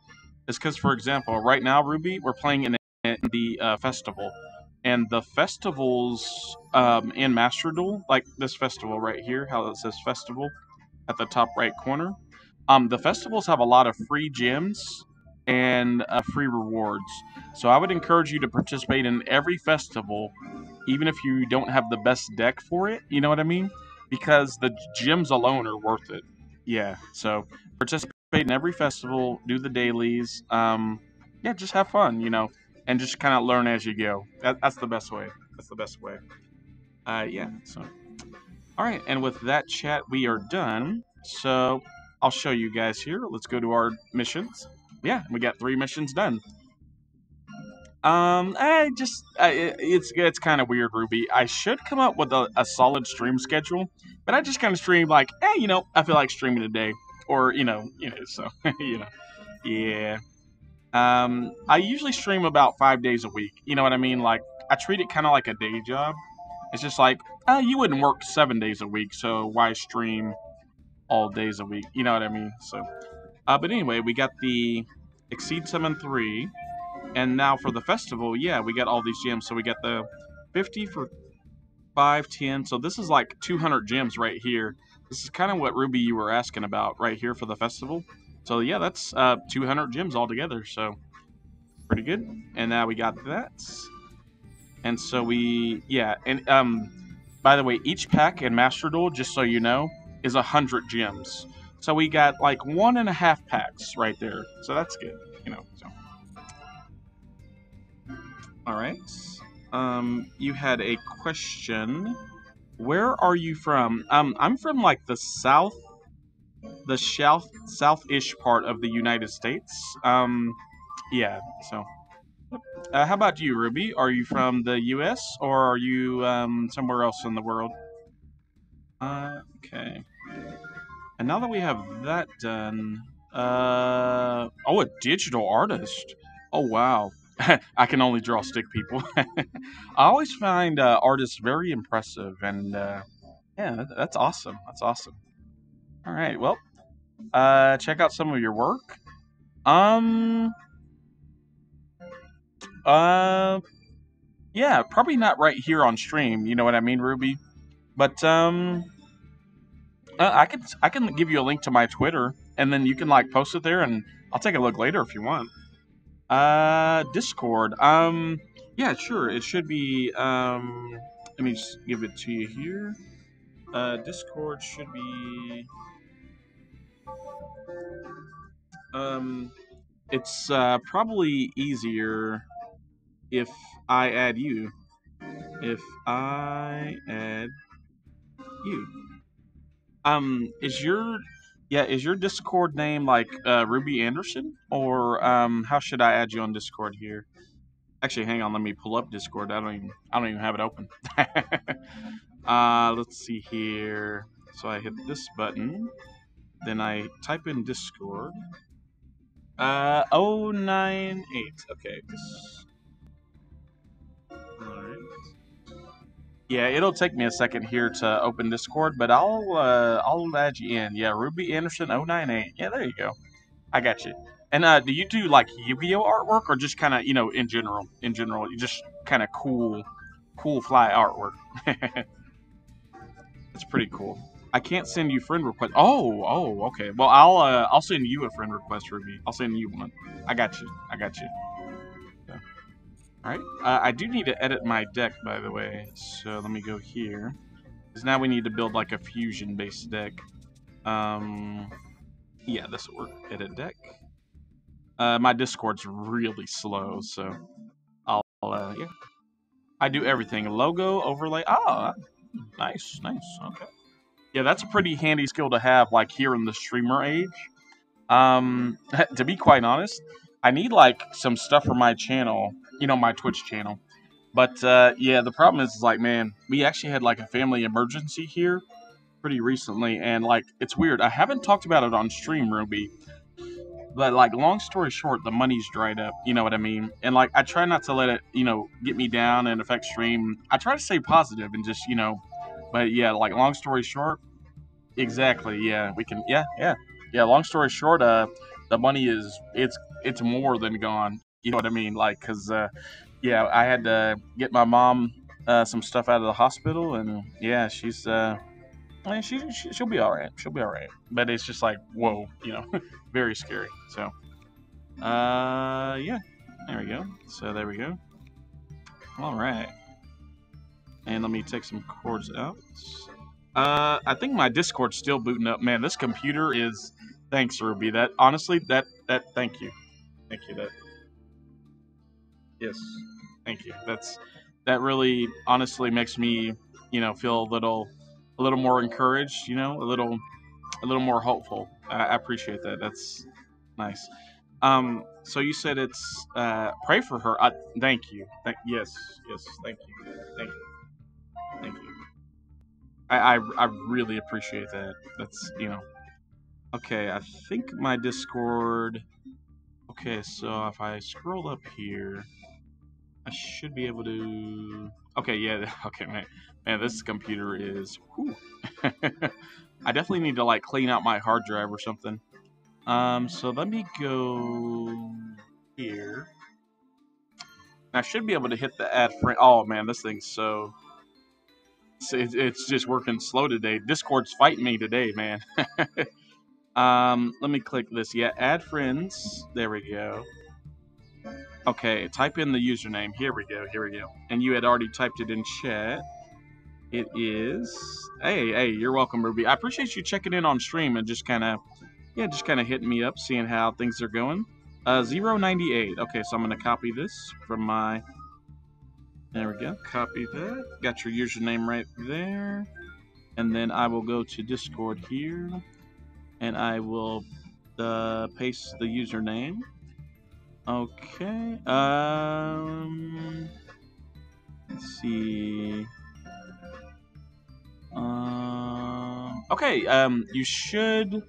is because, for example, right now, Ruby, we're playing in, in the uh, festival, and the festivals um, in Master Duel, like this festival right here, how it says festival at the top right corner, um, the festivals have a lot of free gems and uh, free rewards. So I would encourage you to participate in every festival, even if you don't have the best deck for it. You know what I mean? Because the gems alone are worth it. Yeah. So participate in every festival, do the dailies. Um, yeah, just have fun, you know, and just kind of learn as you go. That, that's the best way. That's the best way. Uh, yeah. So, all right, and with that chat, we are done. So I'll show you guys here. Let's go to our missions. Yeah, we got three missions done. Um, I just I, it's it's kind of weird, Ruby. I should come up with a, a solid stream schedule, but I just kind of stream like, hey, you know, I feel like streaming today, or you know, you know, so you know, yeah. Um, I usually stream about five days a week. You know what I mean? Like I treat it kind of like a day job. It's just like, uh, you wouldn't work seven days a week, so why stream all days a week? You know what I mean? So, uh, but anyway, we got the Exceed Summon 3. And now for the festival, yeah, we got all these gems. So we got the 50 for 5, 10. So this is like 200 gems right here. This is kind of what Ruby you were asking about right here for the festival. So yeah, that's uh, 200 gems altogether. So pretty good. And now we got that. And so we, yeah, and um, by the way, each pack in Master Duel, just so you know, is 100 gems. So we got like one and a half packs right there. So that's good, you know. So. All right. Um, you had a question. Where are you from? Um, I'm from like the south, the south, south-ish part of the United States. Um, yeah. So, Uh, how about you, Ruby? Are you from the U.S. or are you um, somewhere else in the world? Uh, okay. And now that we have that done, uh, oh, a digital artist. Oh wow, I can only draw stick people. I always find uh, artists very impressive, and uh, yeah, that's awesome. That's awesome. All right, well, uh, check out some of your work. Um, uh, yeah, probably not right here on stream. You know what I mean, Ruby? But um, uh, I can I can give you a link to my Twitter, and then you can like post it there, and I'll take a look later if you want. Uh, Discord. Um, yeah, sure. It should be. Um, let me just give it to you here. Uh, Discord should be. Um, it's uh, probably easier if I add you. If I add you. Um, is your yeah, is your Discord name like uh, Ruby Anderson, or um, how should I add you on Discord here? Actually, hang on, let me pull up Discord. I don't even I don't even have it open. uh, let's see here. So I hit this button, then I type in Discord. Uh, 098. Okay. Yeah, it'll take me a second here to open Discord, but I'll uh, I'll add you in. Yeah, Ruby Anderson 098. Yeah, there you go. I got you. And uh, do you do like Yu-Gi-Oh artwork, or just kind of you know in general? In general, you just kind of cool, cool fly artwork. It's pretty cool. I can't send you friend request. Oh, oh, okay. Well, I'll uh, I'll send you a friend request, Ruby. I'll send you one. I got you. I got you. Yeah. All right. Uh, I do need to edit my deck, by the way. So let me go here. Because now we need to build like a fusion-based deck. Um, yeah, this will work. Edit deck. Uh, my Discord's really slow, so I'll uh, yeah. I do everything. Logo, overlay. Ah, nice, nice. Okay. Yeah, that's a pretty handy skill to have, like here in the streamer age. Um, to be quite honest, I need like some stuff for my channel, you know, my Twitch channel. But uh, yeah, the problem is, is like, man, we actually had like a family emergency here pretty recently, and like, it's weird. I haven't talked about it on stream, Ruby. But like, long story short, the money's dried up. You know what I mean? And like, I try not to let it, you know, get me down and affect stream. I try to stay positive and just, you know, but yeah, like, long story short, exactly. Yeah, we can. Yeah, yeah, yeah. Long story short, uh, the money is it's it's more than gone. You know what I mean? Like, cause uh, yeah, I had to get my mom uh, some stuff out of the hospital, and yeah, she's uh, she, she she'll be all right. She'll be all right. But it's just like whoa, you know, very scary. So, uh, yeah, there we go. So there we go. All right, and let me take some cords out. Uh, I think my Discord's still booting up. Man, this computer is. Thanks, Ruby. That honestly, that that thank you, thank you. That yes, thank you. That's that really honestly makes me, you know, feel a little a little more encouraged. You know, a little a little more hopeful. I, I appreciate that. That's nice. Um, so you said it's uh, pray for her. Uh, thank you. Thank yes, yes. Thank you. Thank you. Thank you. I, I I really appreciate that. That's you know. Okay, I think my Discord. Okay, so if I scroll up here, I should be able to. Okay, yeah. Okay, man. Man, this computer is. I definitely need to like clean out my hard drive or something. Um, so let me go here. I should be able to hit the add friend. Oh man, this thing's so. It's, it's- it's just working slow today. Discord's fighting me today, man. um, let me click this. Yeah, add friends. There we go. Okay, type in the username. Here we go. Here we go. And you had already typed it in chat. It is. Hey, hey, you're welcome, Ruby. I appreciate you checking in on stream and just kind of, yeah, just kind of hitting me up, seeing how things are going. Uh, 098. Okay, so I'm going to copy this from my. There we go. Copy that. Got your username right there. And then I will go to Discord here. And I will uh, paste the username. Okay. Um. Let's see. Um. Okay. Um. You should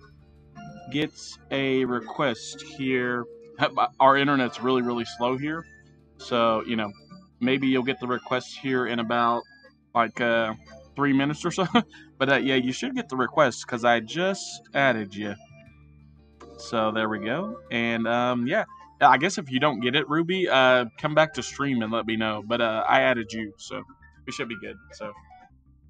get a request here. Our internet's really, really slow here, so you know, maybe you'll get the request here in about like uh three minutes or so. but uh, yeah, you should get the request because I just added you. So there we go. And um, yeah, I guess if you don't get it, Ruby, uh, come back to stream and let me know. But uh, I added you, so we should be good. So,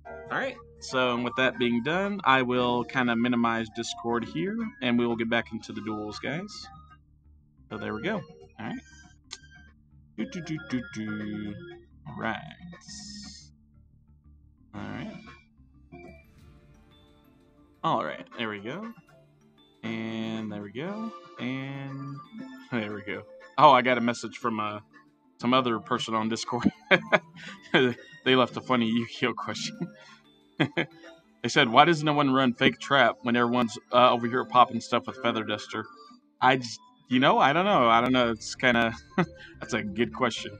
all right. So with that being done, I will kind of minimize Discord here, and we will get back into the duels, guys. So there we go. All right. Do do do do do. All right. All right. All right. There we go. And there we go. And there we go. Oh, I got a message from uh, some other person on Discord. they left a funny Yu-Gi-Oh question. they said, "Why does no one run fake trap when everyone's uh, over here popping stuff with feather duster?" I just, you know, I don't know. I don't know. It's kind of that's a good question.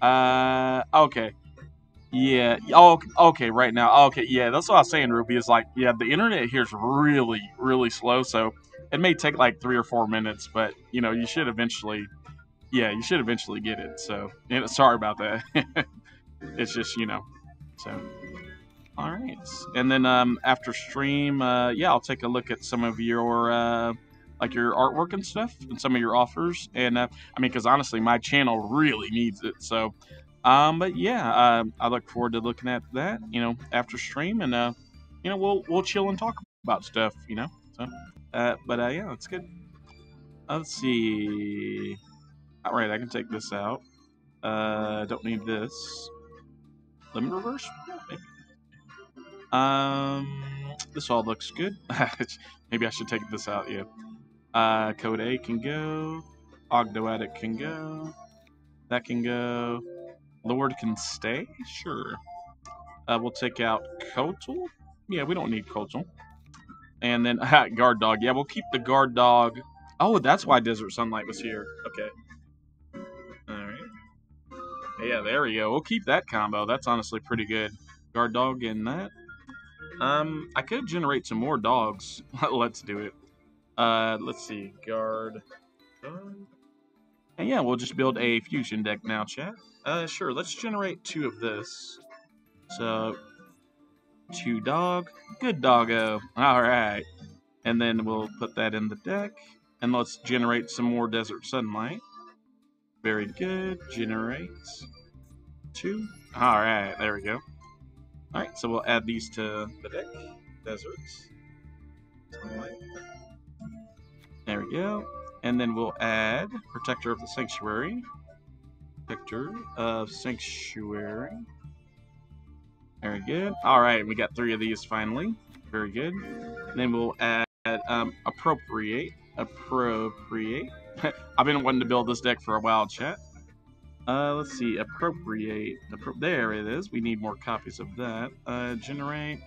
Uh, okay. Yeah. Oh, okay. Right now. Okay. Yeah. That's what I was saying, Ruby. Is like, yeah, the internet here is really, really slow. So it may take like three or four minutes, but you know, you should eventually. Yeah, you should eventually get it. So, know, sorry about that. it's just you know. So, all right. And then um, after stream, uh, yeah, I'll take a look at some of your. Uh, like your artwork and stuff and some of your offers and uh, i mean because honestly my channel really needs it so um, but yeah, uh, I look forward to looking at that, you know, after stream, and uh, you know, we'll we'll chill and talk about stuff, you know. So, uh, but uh, yeah, that's good. let's see. All right, I can take this out. Uh, don't need this. Limit reverse. Maybe. Um, this all looks good. Maybe I should take this out. Yeah. Uh, code A can go. Ogdoadic can go. That can go. Lord can stay? Sure. Uh, we'll take out Kotal. Yeah, we don't need Kotal. And then guard dog. Yeah, we'll keep the guard dog. Oh, that's why Desert Sunlight was here. Okay. Yeah, there we go. We'll keep that combo. That's honestly pretty good. Guard dog and that. Um, I could generate some more dogs. let's do it. Uh, let's see. Guard. And yeah, we'll just build a fusion deck now, chat. Uh, sure, let's generate two of this. So, two dog, good doggo. Alright. And then we'll put that in the deck. And let's generate some more desert sunlight. Very good. Generates. Two. Alright, there we go. Alright, so we'll add these to the deck. Deserts. Sunlight. There we go. And then we'll add Protector of the Sanctuary. Protector of Sanctuary. Very good. All right, we got three of these finally. Very good. Then we'll add um, Appropriate. Appropriate. I've been wanting to build this deck for a while, chat. Uh, let's see. Appropriate. Appro there it is. We need more copies of that. Uh, generate.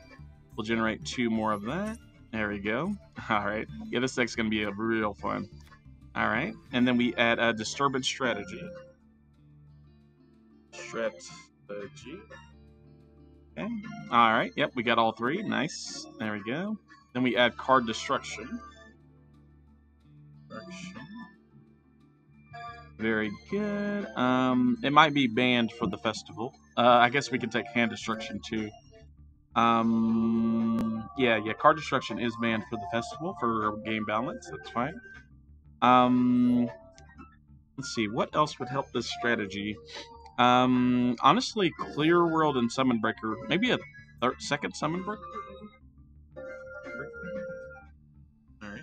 We'll generate two more of that. There we go. All right. Yeah, this deck's going to be a real fun. All right. And then we add a Disturbance Strategy. Strategy. Okay. All right. Yep, we got all three. Nice. There we go. Then we add card destruction. Destruction. Very good. Um, it might be banned for the festival. Uh, I guess we can take hand destruction too. Um, yeah, yeah. Card destruction is banned for the festival for game balance. That's fine. Um, let's see. What else would help this strategy? Um, honestly, Clear World and Summon Breaker. Maybe a third, second Summon Breaker. All right.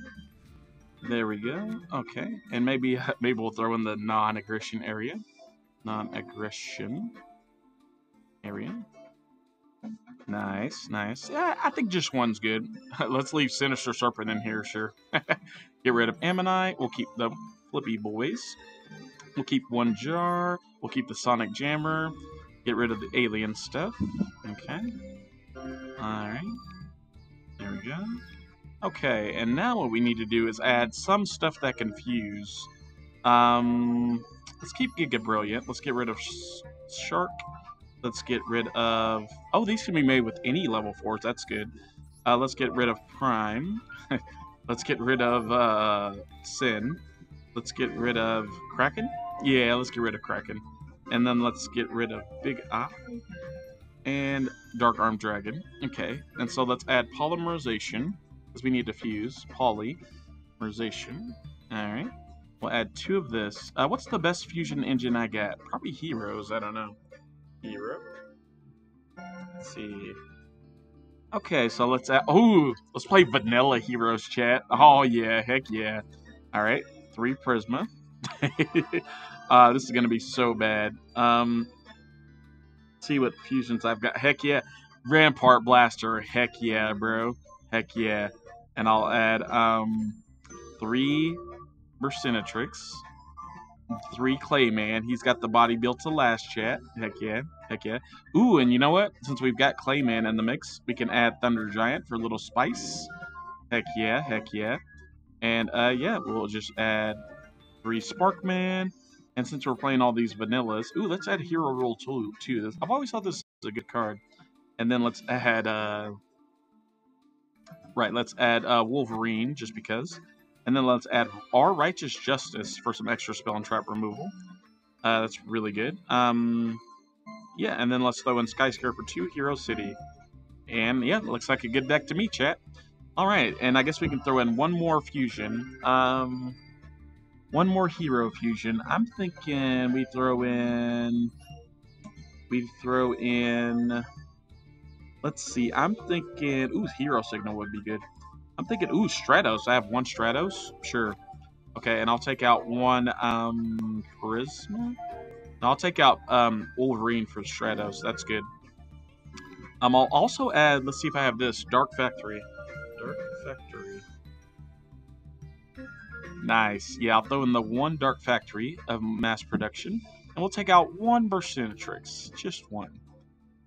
There we go. Okay, and maybe maybe we'll throw in the non-aggression area. Non-aggression area. Nice, nice. Yeah, I think just one's good. Let's leave Sinister Serpent in here, sure. Get rid of Ammonite. We'll keep the Flippy Boys. We'll keep one jar. We'll keep the Sonic Jammer. Get rid of the alien stuff. Okay. Alright. There we go. Okay, and now what we need to do is add some stuff that can fuse. Um, let's keep Giga Brilliant. Let's get rid of Sh- Shark. Let's get rid of. Oh, these can be made with any level fours. That's good. Uh, let's get rid of Prime. let's get rid of uh, Sin. Let's get rid of Kraken. Yeah, let's get rid of Kraken. And then let's get rid of Big Eye and Dark Armed Dragon. Okay, and so let's add polymerization because we need to fuse polymerization. All right, we'll add two of this. Uh, what's the best fusion engine I got? Probably Heroes. I don't know. Hero. Let's see. Okay, so let's add. Oh, let's play Vanilla Heroes chat. Oh yeah, heck yeah. All right, three Prisma. Uh, this is gonna be so bad. Um, see what fusions I've got. Heck yeah. Rampart Blaster. Heck yeah, bro. Heck yeah. And I'll add um three Burstinatrix. Three Clayman. He's got the body built to last chat. Heck yeah. Heck yeah. Ooh, and you know what? Since we've got Clayman in the mix, we can add Thunder Giant for a little spice. Heck yeah, heck yeah. And uh yeah, we'll just add three Sparkman. And since we're playing all these vanillas, ooh, let's add Hero Roll 2 too. This, I've always thought this is a good card. And then let's add, uh, right, let's add uh, Wolverine just because. And then let's add Our Righteous Justice for some extra spell and trap removal. Uh, that's really good. Um, yeah, and then let's throw in Skyscraper 2, Hero City. And yeah, looks like a good deck to me, chat. All right, and I guess we can throw in one more fusion. Um, one more hero fusion. I'm thinking we throw in. We throw in. Let's see. I'm thinking. Ooh, hero signal would be good. I'm thinking. Ooh, Stratos. I have one Stratos. Sure. Okay, and I'll take out one um Prisma. I'll take out um Wolverine for Stratos. That's good. Um, I'll also add. Let's see if I have this Dark Factory. Dark Factory. Nice. Yeah, I'll throw in the one Dark Factory of mass production, and we'll take out one Burstinatrix. Just one.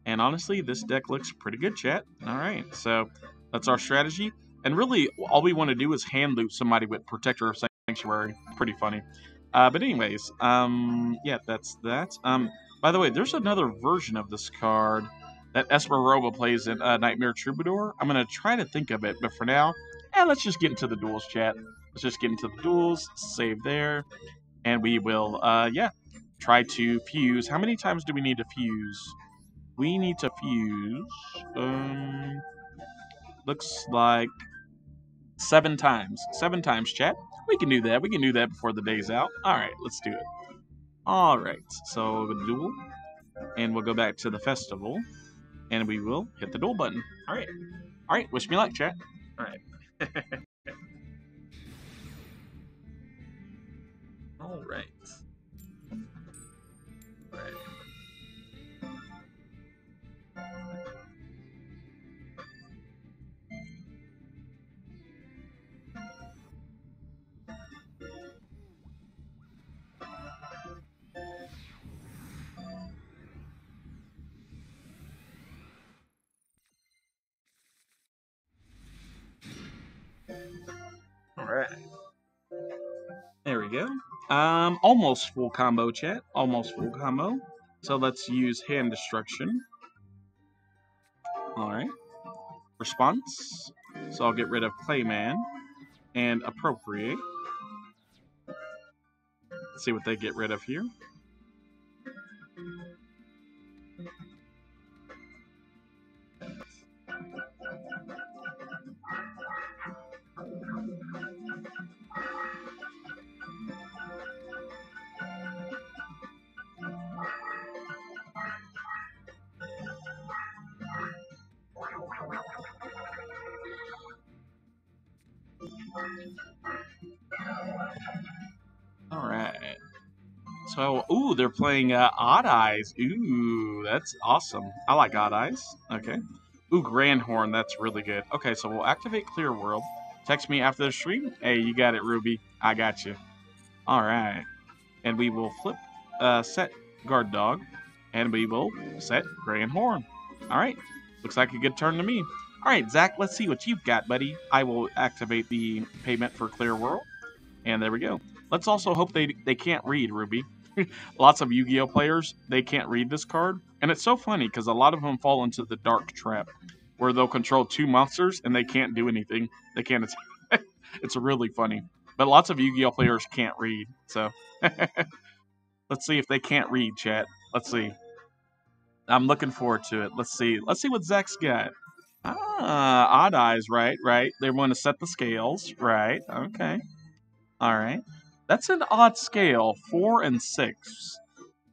And honestly, this deck looks pretty good, chat. All right, so that's our strategy. And really, all we want to do is hand loop somebody with Protector of Sanctuary. Pretty funny. Uh, but anyways, um, yeah, that's that. Um, by the way, there's another version of this card that Espa Roba plays in uh, Nightmare Troubadour. I'm gonna try to think of it, but for now, eh, let's just get into the duels, chat. Let's just get into the duels, save there, and we will, uh, yeah, try to fuse. How many times do we need to fuse? We need to fuse, um, looks like seven times. Seven times, chat. We can do that. We can do that before the day's out. All right, let's do it. All right, so the duel, and we'll go back to the festival, and we will hit the duel button. All right, all right. Wish me luck, chat. All right. All right. Um, almost full combo chat. Almost full combo. So let's use hand destruction. All right. Response. So I'll get rid of Clayman and appropriate. Let's see what they get rid of here. All right. So, ooh, they're playing uh, Odd Eyes. Ooh, that's awesome. I like Odd Eyes. Okay. Ooh, Grand Horn. That's really good. Okay, so we'll activate Clear World. Text me after the stream. Hey, you got it, Ruby. I got you. All right. And we will flip, uh, set Guard Dog, and we will set Grand Horn. All right. Looks like a good turn to me. All right, Zach, let's see what you've got, buddy. I will activate the payment for Clear World. And there we go. let's also hope they they can't read Ruby. Lots of Yu-Gi-Oh players they can't read this card, and it's so funny because a lot of them fall into the dark trap, where they'll control two monsters and they can't do anything. They can't. attack. it's really funny, but lots of Yu-Gi-Oh players can't read. So let's see if they can't read. Chat. Let's see. I'm looking forward to it. Let's see. Let's see what Zach's got. Ah, odd eyes, right, right. They want to set the scales, right? Okay. All right. That's an odd scale, four and six.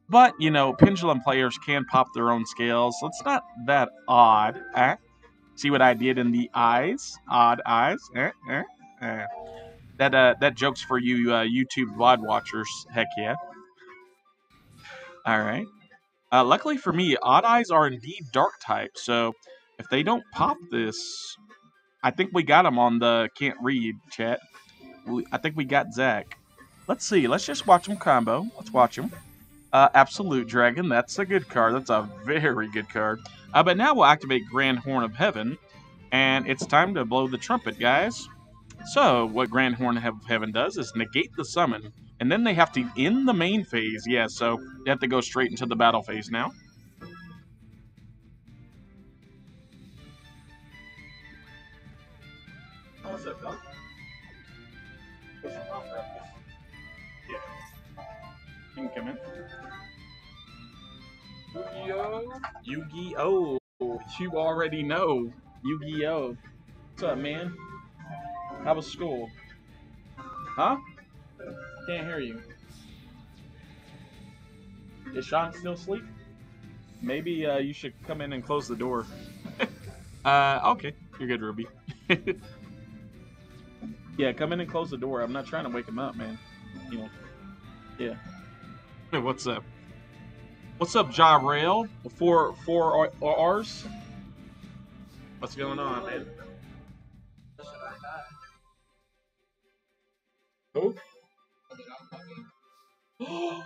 But, you know, pendulum players can pop their own scales, so it's not that odd. Eh? See what I did in the eyes? Odd eyes. Eh, eh, eh. That, uh, that joke's for you uh, YouTube VOD watchers. Heck yeah. All right. Uh, luckily for me, odd eyes are indeed dark type, so if they don't pop this, I think we got them on the can't read chat. I think we got Zach. Let's see. Let's just watch them combo. Let's watch them. Uh, Absolute Dragon. That's a good card. That's a very good card. Uh, but now we'll activate Grand Horn of Heaven, and it's time to blow the trumpet, guys. So what Grand Horn of Heaven does is negate the summon, and then they have to end the main phase. Yeah, so they have to go straight into the battle phase now. You can come in. Yu-Gi-Oh! Yu-Gi-Oh! You already know. Yu-Gi-Oh! What's up, man? How was school? Huh? Can't hear you. Is Sean still asleep? Maybe uh, you should come in and close the door. uh, okay. You're good, Ruby. yeah, come in and close the door. I'm not trying to wake him up, man. You know. Yeah. What's up? What's up, Ja Rail? Four four R's. What's going on, man? Who? oh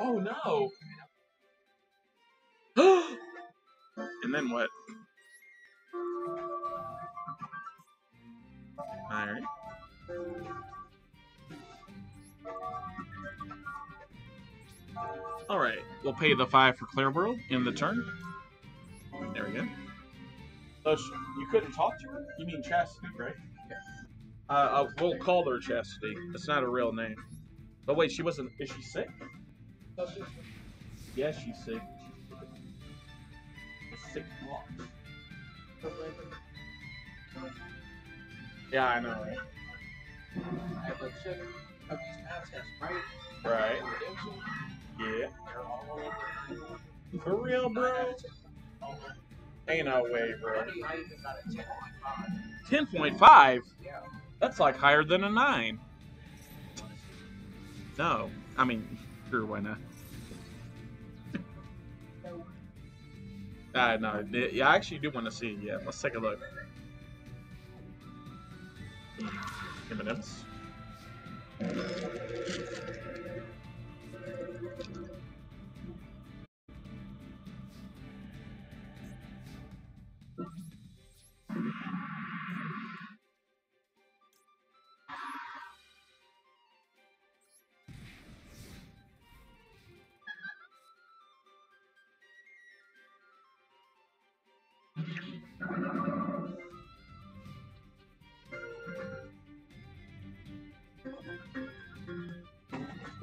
no! and then what? Alright. Alright, we'll pay the five for Clear World in the turn. There we go. So you couldn't talk to her? You mean Chastity, right? Uh, uh, we'll call her Chastity. It's not a real name. But wait, she wasn't. Is she sick? Yeah, she's sick. She's sick. Yeah, I know, right? Right. Yeah. For real, bro? Ain't no way, bro. 10.5? That's like higher than a 9. No. I mean, sure, why not? No, the- yeah, I actually do want to see. it. Yeah, let's take a look. M&M's.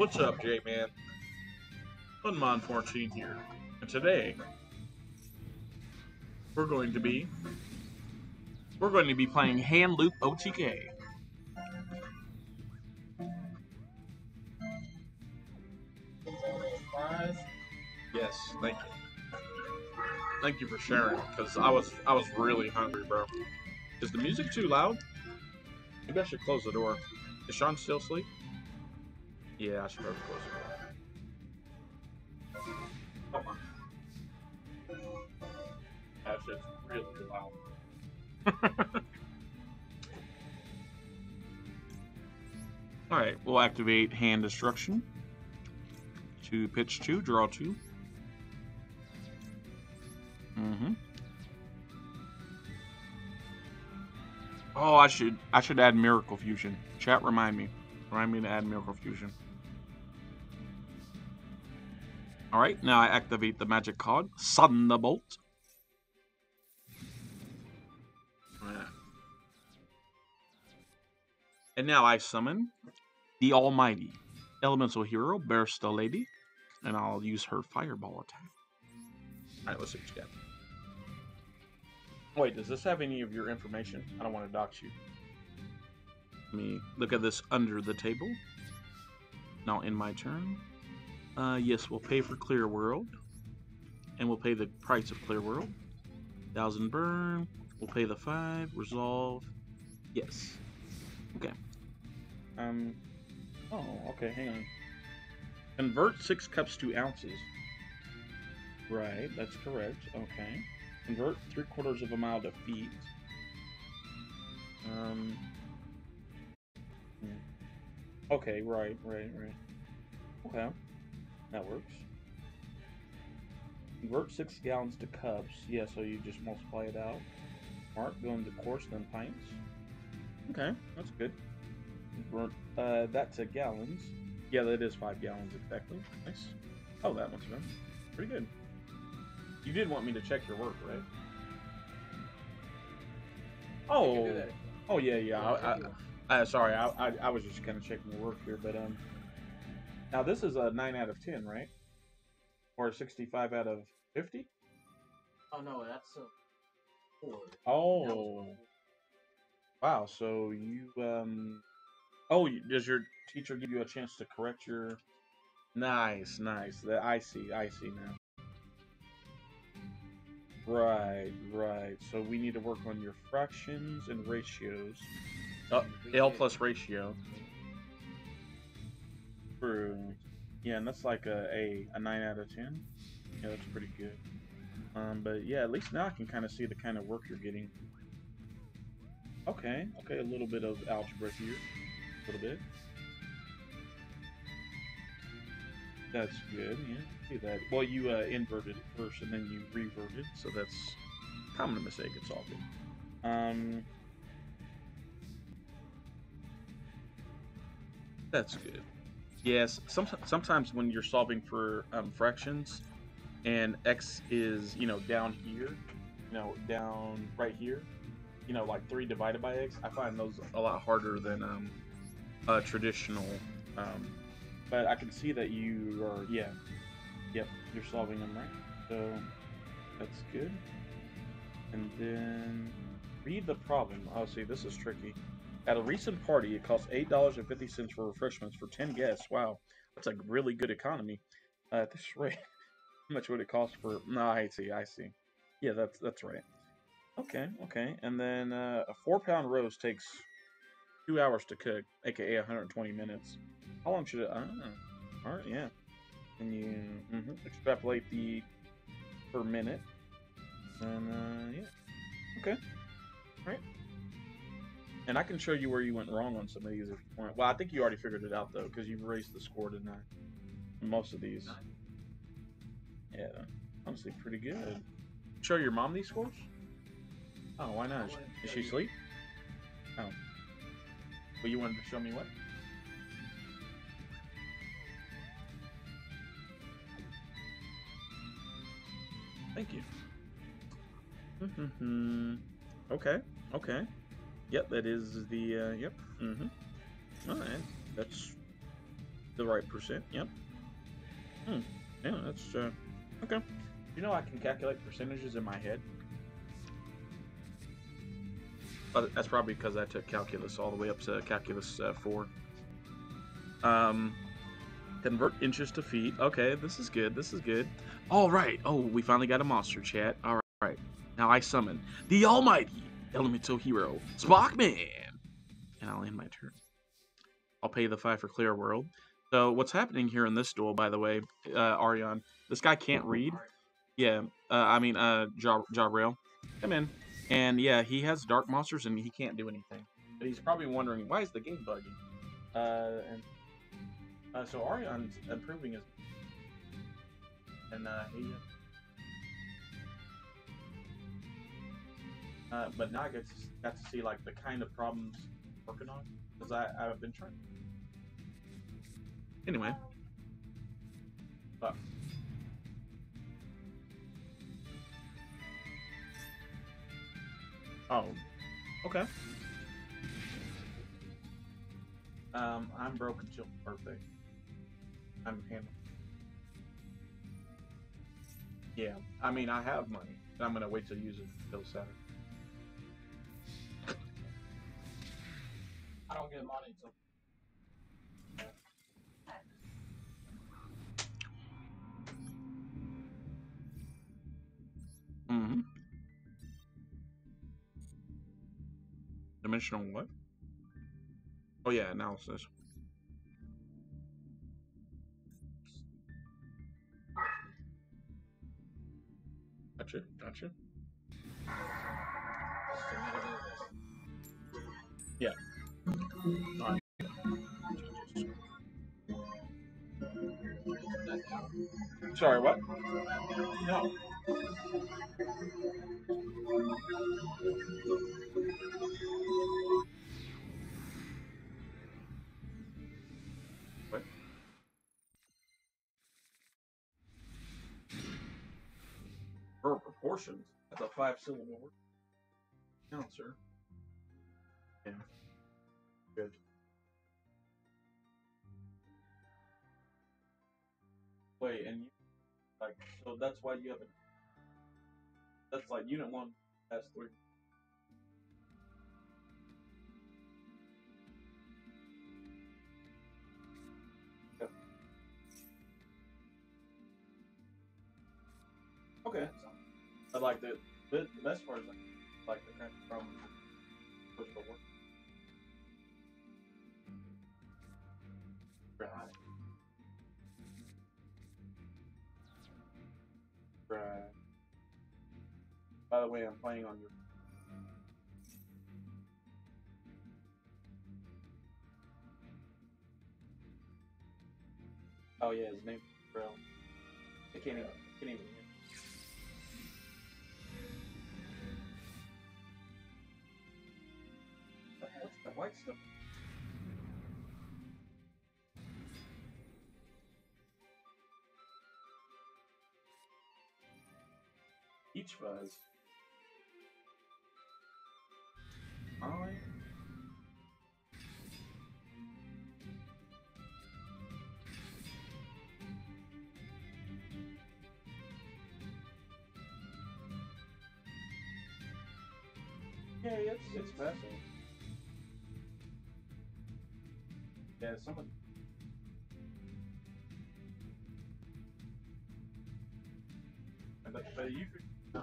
What's up, J-Man? Unmon14 here. And today, we're going to be we're going to be playing Hand Loop OTK. Yes, thank you. Thank you for sharing, because I was I was really hungry, bro. Is the music too loud? Maybe I should close the door. Is Sean still asleep? Yeah, I should probably close door. Come on. That shit's really loud. Alright, we'll activate hand destruction. To pitch two, draw two. Mm-hmm. Oh, I should I should add Miracle Fusion. Chat, remind me. Remind me to add Miracle Fusion. Alright, now I activate the magic card, Thunderbolt. And now I summon the Almighty Elemental Hero, Barista Lady, and I'll use her Fireball attack. Alright, let's see what you got. Wait, does this have any of your information? I don't want to dox you. Let me look at this under the table. Now, in my turn, uh, yes, we'll pay for Clear World, and we'll pay the price of Clear World. Thousand burn. We'll pay the five. Resolve. Yes. Okay. Um. Oh, okay. Hang on. Convert six cups to ounces. Right, that's correct. Okay. Convert three quarters of a mile to feet. Um. hmm. Okay, right, right, right. Okay. That works. Convert six gallons to cups. Yeah, so you just multiply it out. Mark going to quarts, then pints. Okay, that's good. Convert uh, that to gallons. Yeah, that is five gallons exactly. Nice. Oh, that one's done. Pretty good. You did want me to check your work, right? Oh, oh yeah, yeah. I, I, uh, sorry, I, I, I was just kind of checking your work here, but um, now this is a nine out of ten, right? Or sixty-five out of fifty? Oh no, that's a four. Oh, wow. So you um, oh, does your teacher give you a chance to correct your? Nice, nice. That I see. I see now. Right, right. So we need to work on your fractions and ratios. Uh, L plus ratio. True. Yeah, and that's like a, a, a 9 out of 10. Yeah, that's pretty good. Um, but yeah, at least now I can kind of see the kind of work you're getting. Okay, okay, a little bit of algebra here. A little bit. That's good, yeah. See that. Well, you uh, inverted it first and then you reverted, so that's common mistake. It's all good. Um, that's good. Yes, some, sometimes when you're solving for um, fractions and x is, you know, down here, you know, down right here, you know, like 3 divided by x, I find those a lot harder than um, a traditional. Um, but I can see that you are, yeah, yep, you're solving them right. So that's good. And then read the problem. Oh, see, this is tricky. At a recent party, it cost eight dollars and fifty cents for refreshments for ten guests. Wow, that's a really good economy. Uh, at this rate, how much would it cost for? No, I see, I see. Yeah, that's that's right. Okay, okay. And then uh, a four pound roast takes two hours to cook, aka 120 minutes. How long should it? Don't. All right, yeah. And you mhm, extrapolate the per minute. And uh, yeah. Okay. All right. And I can show you where you went wrong on some of these if you want. Well, I think you already figured it out though, because you've raised the score to nine. Most of these. Yeah, honestly, pretty good. Show your mom these scores? Oh, why not? Is, she asleep? Oh. But you wanted to show me what? Thank you. Mm-hmm. okay. Okay. Yep, that is the uh, yep. Mm-hmm. All right, that's the right percent. Yep. Hmm. Yeah, that's uh, okay. You know, I can calculate percentages in my head. But that's probably because I took calculus all the way up to calculus uh, four. Um, convert inches to feet. Okay, this is good. This is good. All right. Oh, we finally got a monster chat. All right. Now I summon the Almighty Elemental Hero, Sparkman, and I'll end my turn. I'll pay the five for Clear World. So what's happening here in this duel, by the way, uh, Arion, this guy can't read. Yeah, uh, I mean, uh, Ja Jabrail, come in. And yeah, he has dark monsters and he can't do anything. But he's probably wondering why is the game bugging. Uh, and uh, so Arion's improving his, and uh, he. Uh, but now I get to, got to see like the kind of problems he's working on because I I've been trying. Anyway. But Oh. Okay. Um, I'm broke until birthday. I'm handling. Yeah, I mean, I have money. I'm gonna wait to use it until Saturday. I don't get money until Mm-hmm. Dimensional what? Oh yeah, analysis. Gotcha, gotcha. Yeah. Sorry, what? No. What? Proportions. That's a five syllable word. Count, sir. Yeah. Good. Wait, and you like so that's why you haven't that's like unit one past three. Okay. I like the the best part is like, the from Right. Right. By the way, I'm playing on your. Oh yeah, his name Bro. I can't even. Can't even. hear. What's the white stuff? Each fuzz. I. Yeah, it's it's fascinating. Yeah, someone. But, but you. Yeah,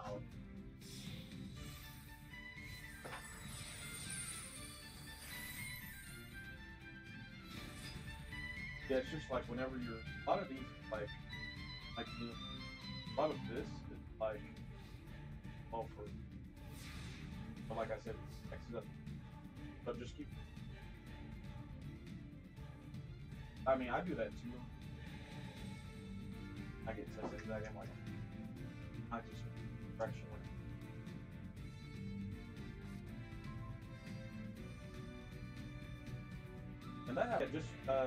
it's just like whenever you're a lot of these like like a lot of this is like well for but like I said, it's Exodus. But just keep I mean I do that too. I get tested that I'm like I just fraction And happened just uh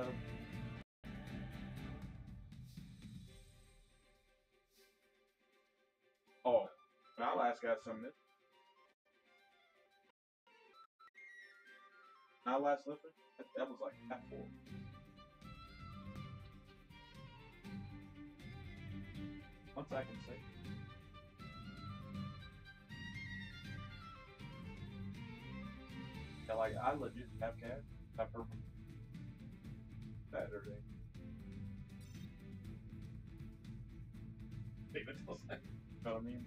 Oh, and I'll ask guys something. Our last lifter, that, that was like half full. Once I can say. Yeah, like I legit have cash. Have purple. Saturday. Take it till Saturday. You know what I mean?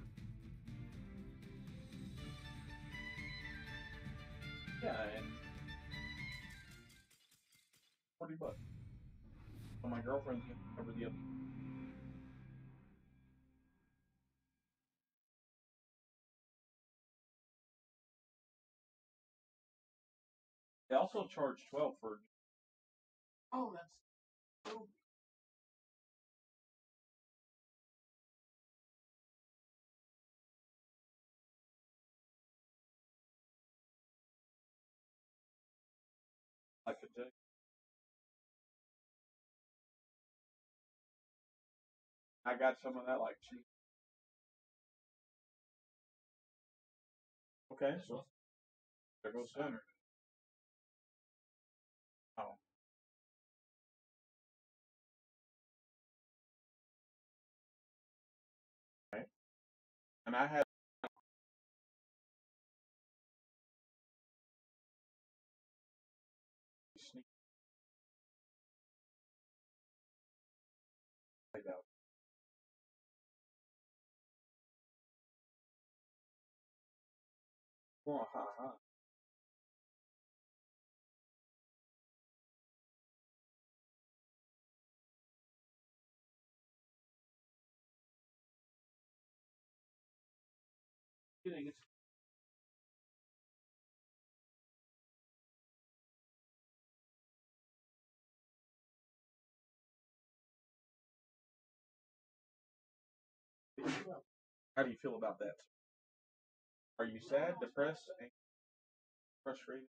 Yeah, and forty bucks. So my girlfriend's gonna cover the other. They also charge twelve for. Oh, that's so I could take. I got some of that like cheap. Okay, so there goes center. And I had sneak that. Oh, ha, ha. How do you feel about that? Are you sad, depressed, angry, frustrated?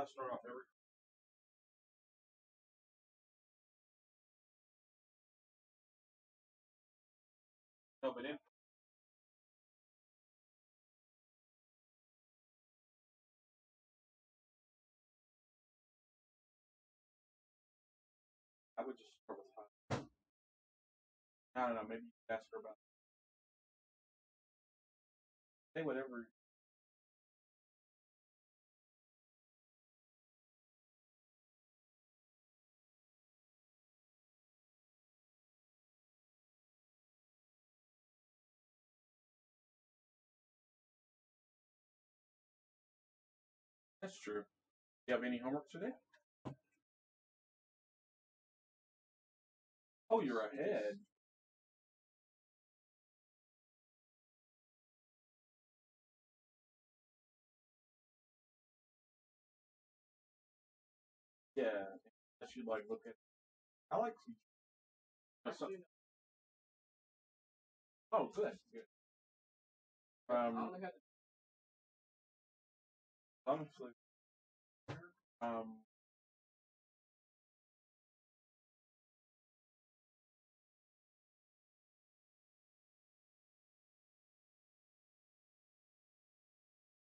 I'll start off every. No, but in I would just start with five. I don't know. Maybe you ask her about. it. Say whatever. That's true. You have any homework today? Oh, you're ahead. Yeah, I should like look at. I like. Oh, good, good. Um, honestly, um,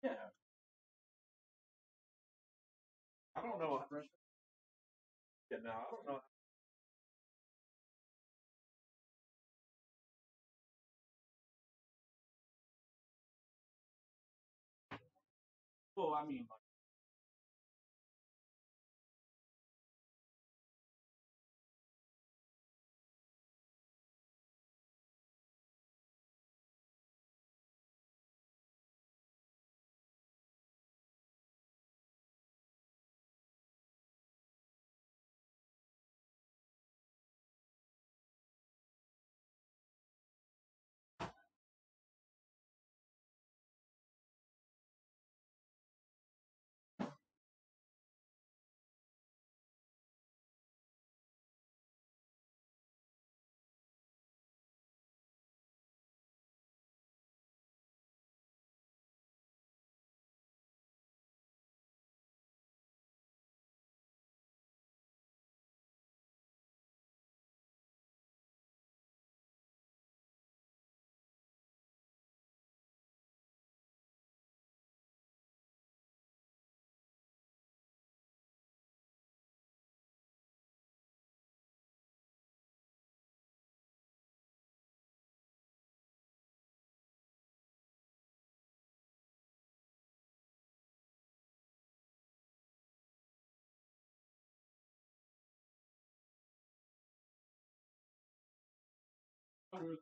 yeah. I don't know. Yeah, no, I don't know. Well, I mean, like, you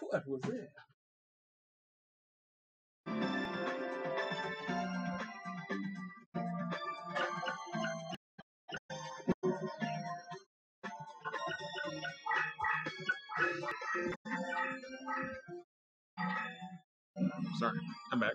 What was that? Sorry, I'm back.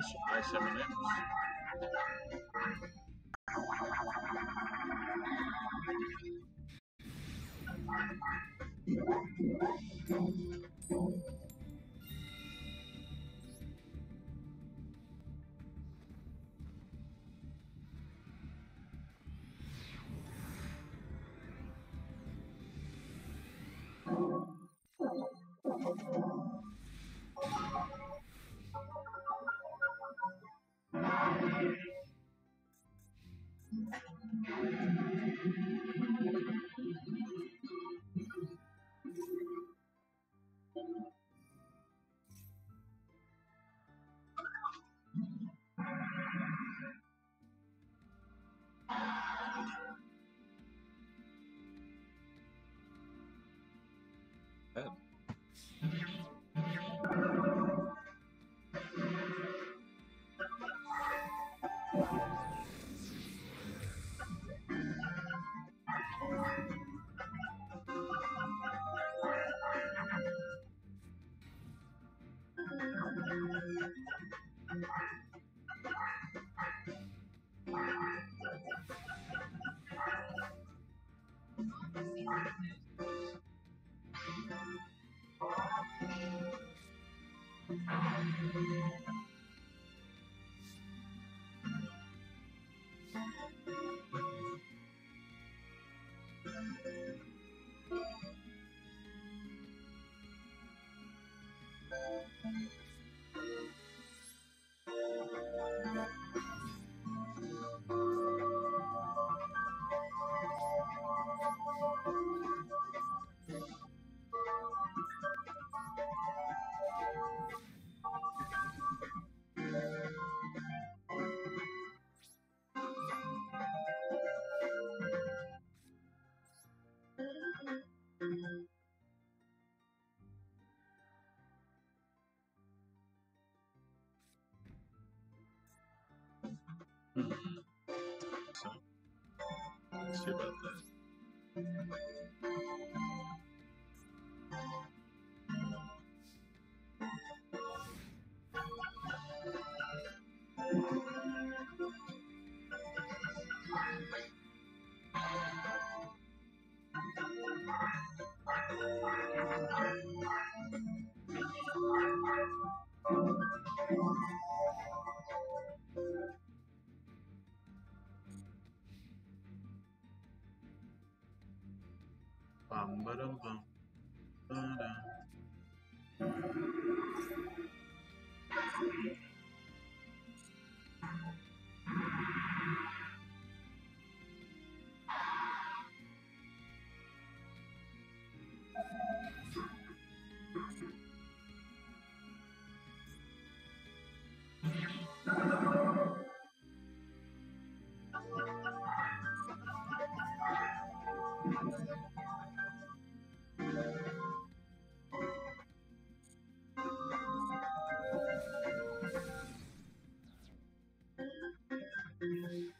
Nice M&Ms. Hmm. About. Bye.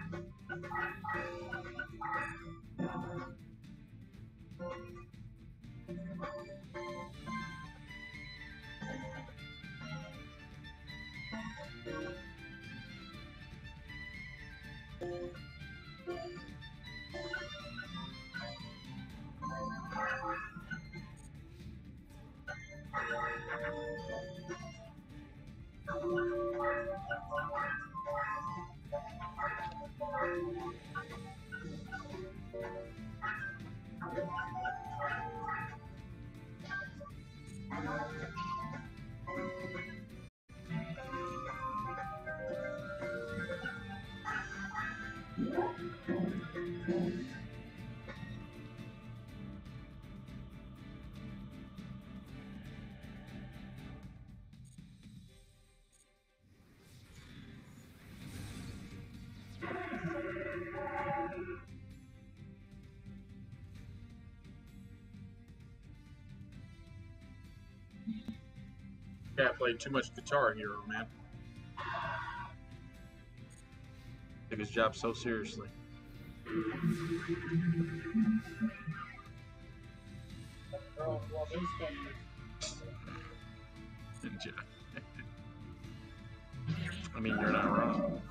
Cat played too much Guitar Hero, man. Took his job so seriously. I mean, you're not wrong.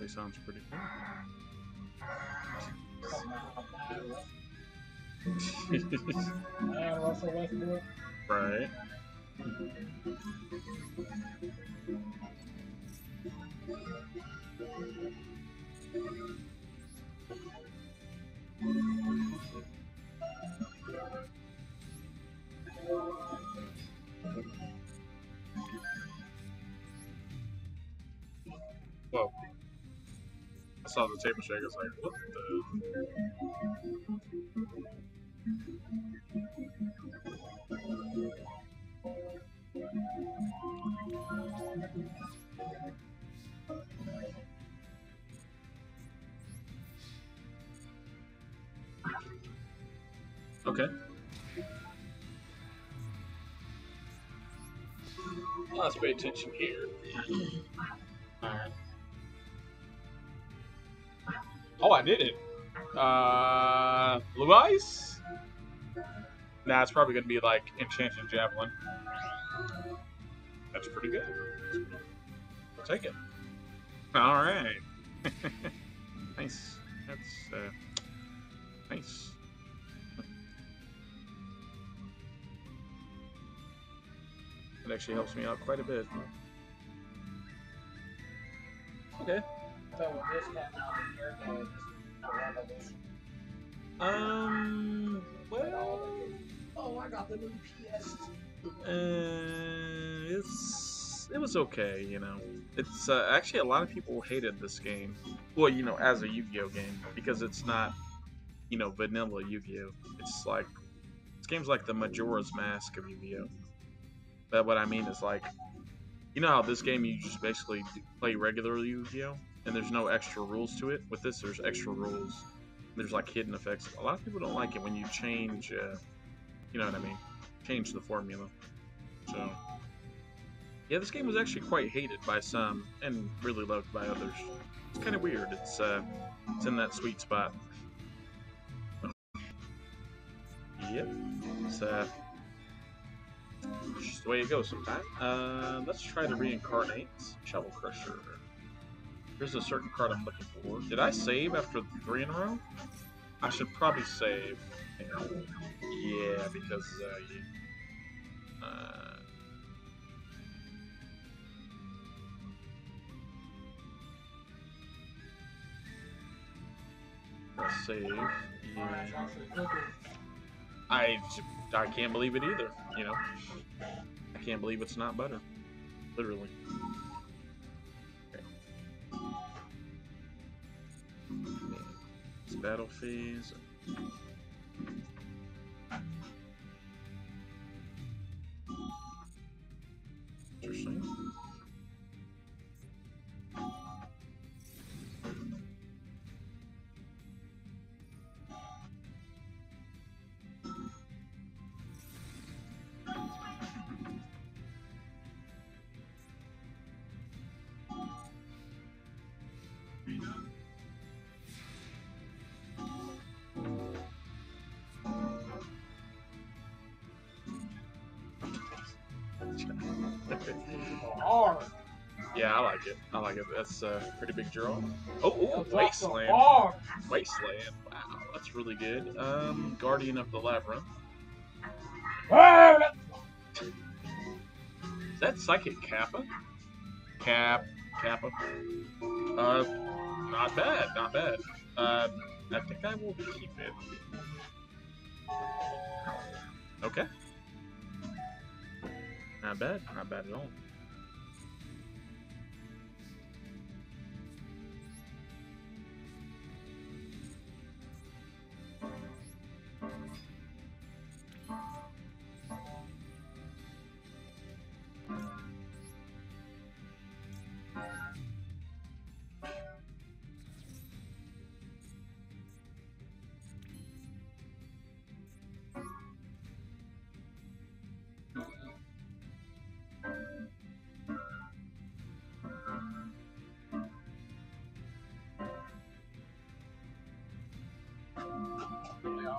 Honestly sounds pretty cool. Right. Saw the table shake. I was like, what the? Okay. Let's pay attention here. I did it. Uh, blue eyes? Nah, it's probably gonna be like Enchanted Javelin. That's pretty good. I'll take it. All right. nice. That's uh, nice. It actually helps me out quite a bit. Okay. So Um. Well. Oh, I got the new PS. Uh, it's it was okay, you know. It's uh, actually a lot of people hated this game. Well, you know, as a Yu-Gi-Oh game because it's not, you know, vanilla Yu-Gi-Oh. It's like this game's like the Majora's Mask of Yu-Gi-Oh. But what I mean is like, you know how this game you just basically play regular Yu-Gi-Oh and there's no extra rules to it. With this, there's extra rules. There's like hidden effects. A lot of people don't like it when you change. Uh, you know what I mean? Change the formula. So, yeah, this game was actually quite hated by some and really loved by others. It's kind of weird. It's uh, it's in that sweet spot. Yep. It's uh, just the way it goes sometimes. Uh, let's try to reincarnate Shovel Crusher. There's a certain card I'm looking for. Did I save after three in a row? I should probably save. Yeah, because uh, uh, save. Yeah. I I can't believe it either. You know, I can't believe it's not butter. Literally. It's battle phase. Interesting. Yeah, I like it. I like it. That's a pretty big draw. Oh, oh Wasteland. Wasteland. Wow, that's really good. Um, Guardian of the Labyrinth. Is that Psychic Kappa? Cap, Kappa. Uh, not bad, not bad. Uh, I think I will keep it. Okay. Not bad, not bad at all.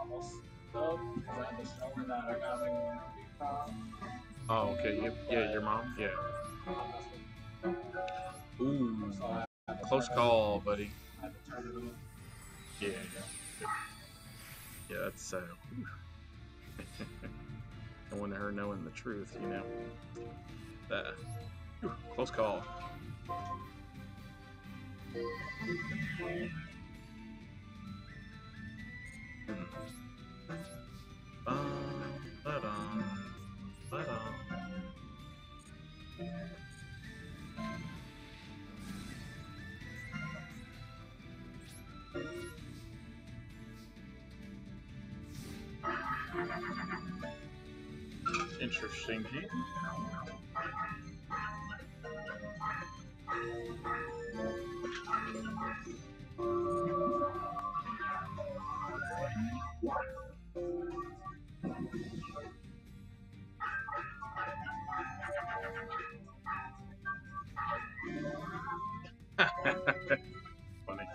Almost. So, because I just told her that I got a Oh, okay. Yeah, yeah your mom? Yeah. Ooh, so I had to close call, buddy. I had to turn it on. Yeah, yeah. Yeah, that's, uh, I want her knowing the truth, you know. Uh, close call. Ba-dum, Funny.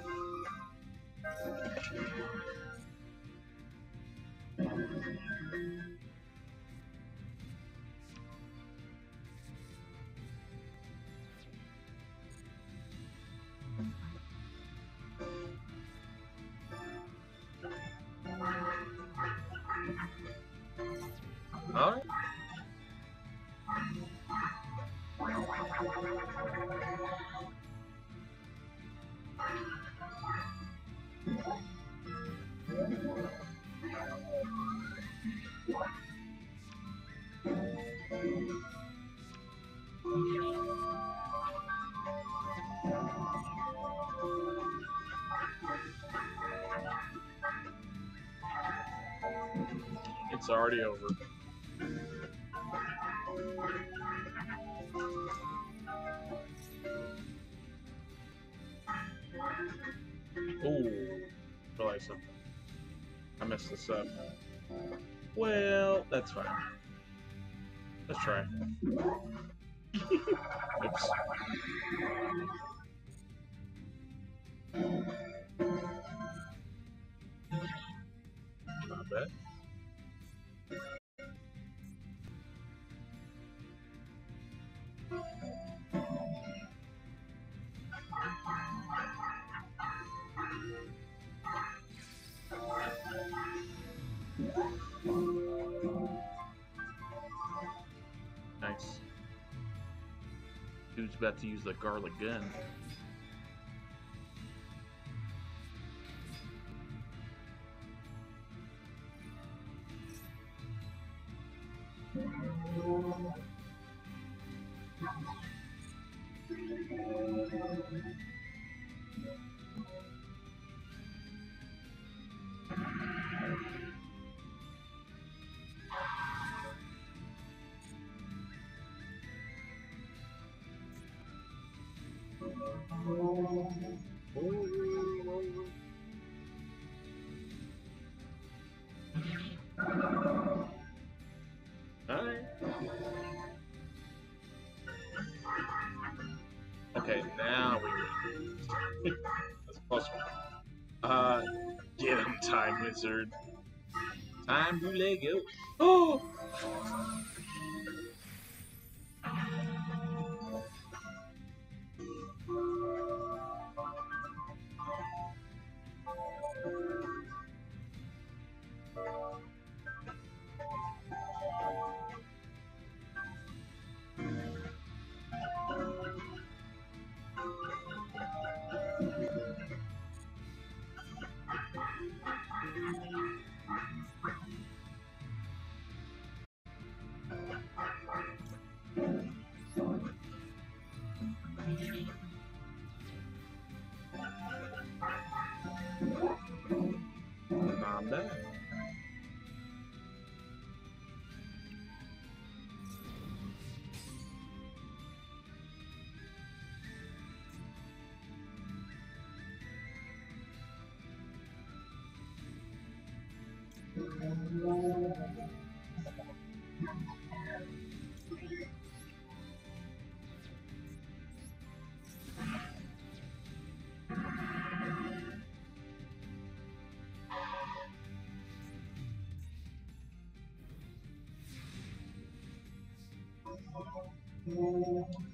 All right. It's already over. Ooh, realize something. I messed this up. Well, that's fine. Let's try. Oops. Not bad. Nice. Dude's about to use the garlic gun. Time to let go. Oh! Bad. No.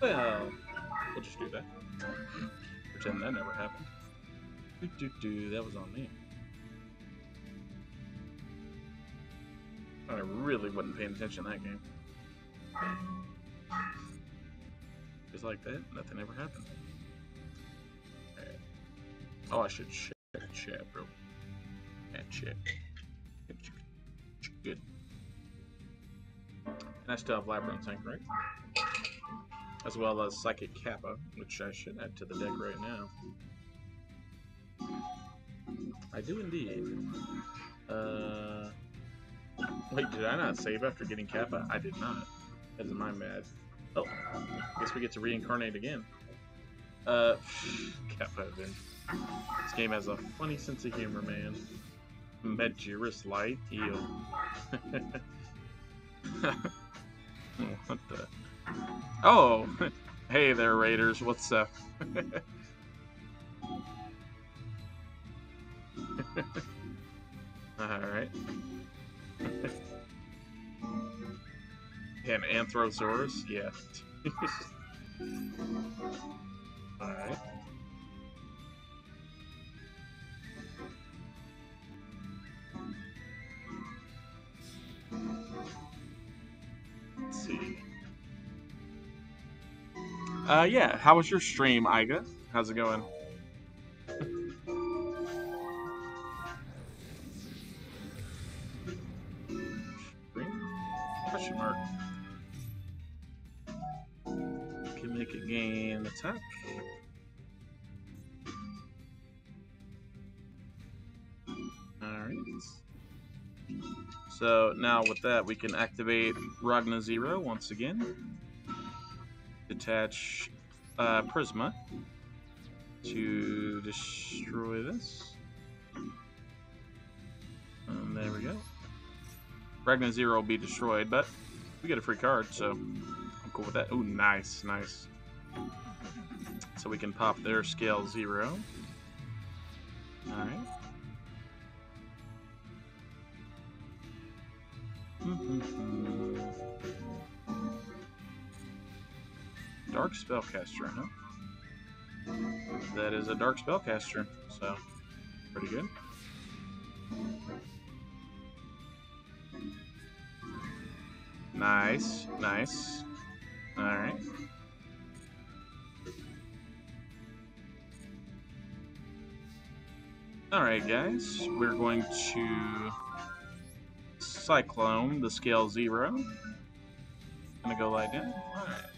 Well, we'll just do that. Pretend that never happened. Do, do, do, that was on me. I really wasn't paying attention that game. Just like that, nothing ever happened. Alright. Oh, I should Have Labyrinth Tank, right? As well as Psychic Kappa, which I should add to the deck right now. I do indeed. Uh, wait, did I not save after getting Kappa? I did not. That is my mad. Oh, guess we get to reincarnate again. Uh, Kappa event. This game has a funny sense of humor, man. Medjirus Light Heal. Oh, hey there, Raiders. What's up? All right. An Anthrosaurus? Yeah. Yeah. How was your stream, Iga? How's it going? Question mark. Can make a gain attack. Alright. So now with that we can activate Ragnazero once again. Detach uh, Prisma to destroy this. And there we go. Ragnazero will be destroyed, but we get a free card, so I'm cool with that. Ooh, nice, nice. So we can pop their scale zero. Alright. Dark Spellcaster, huh? That is a Dark Spellcaster, so pretty good. Nice, nice. Alright. Alright, guys. We're going to Cyclone the scale zero. Gonna go lie down. Alright.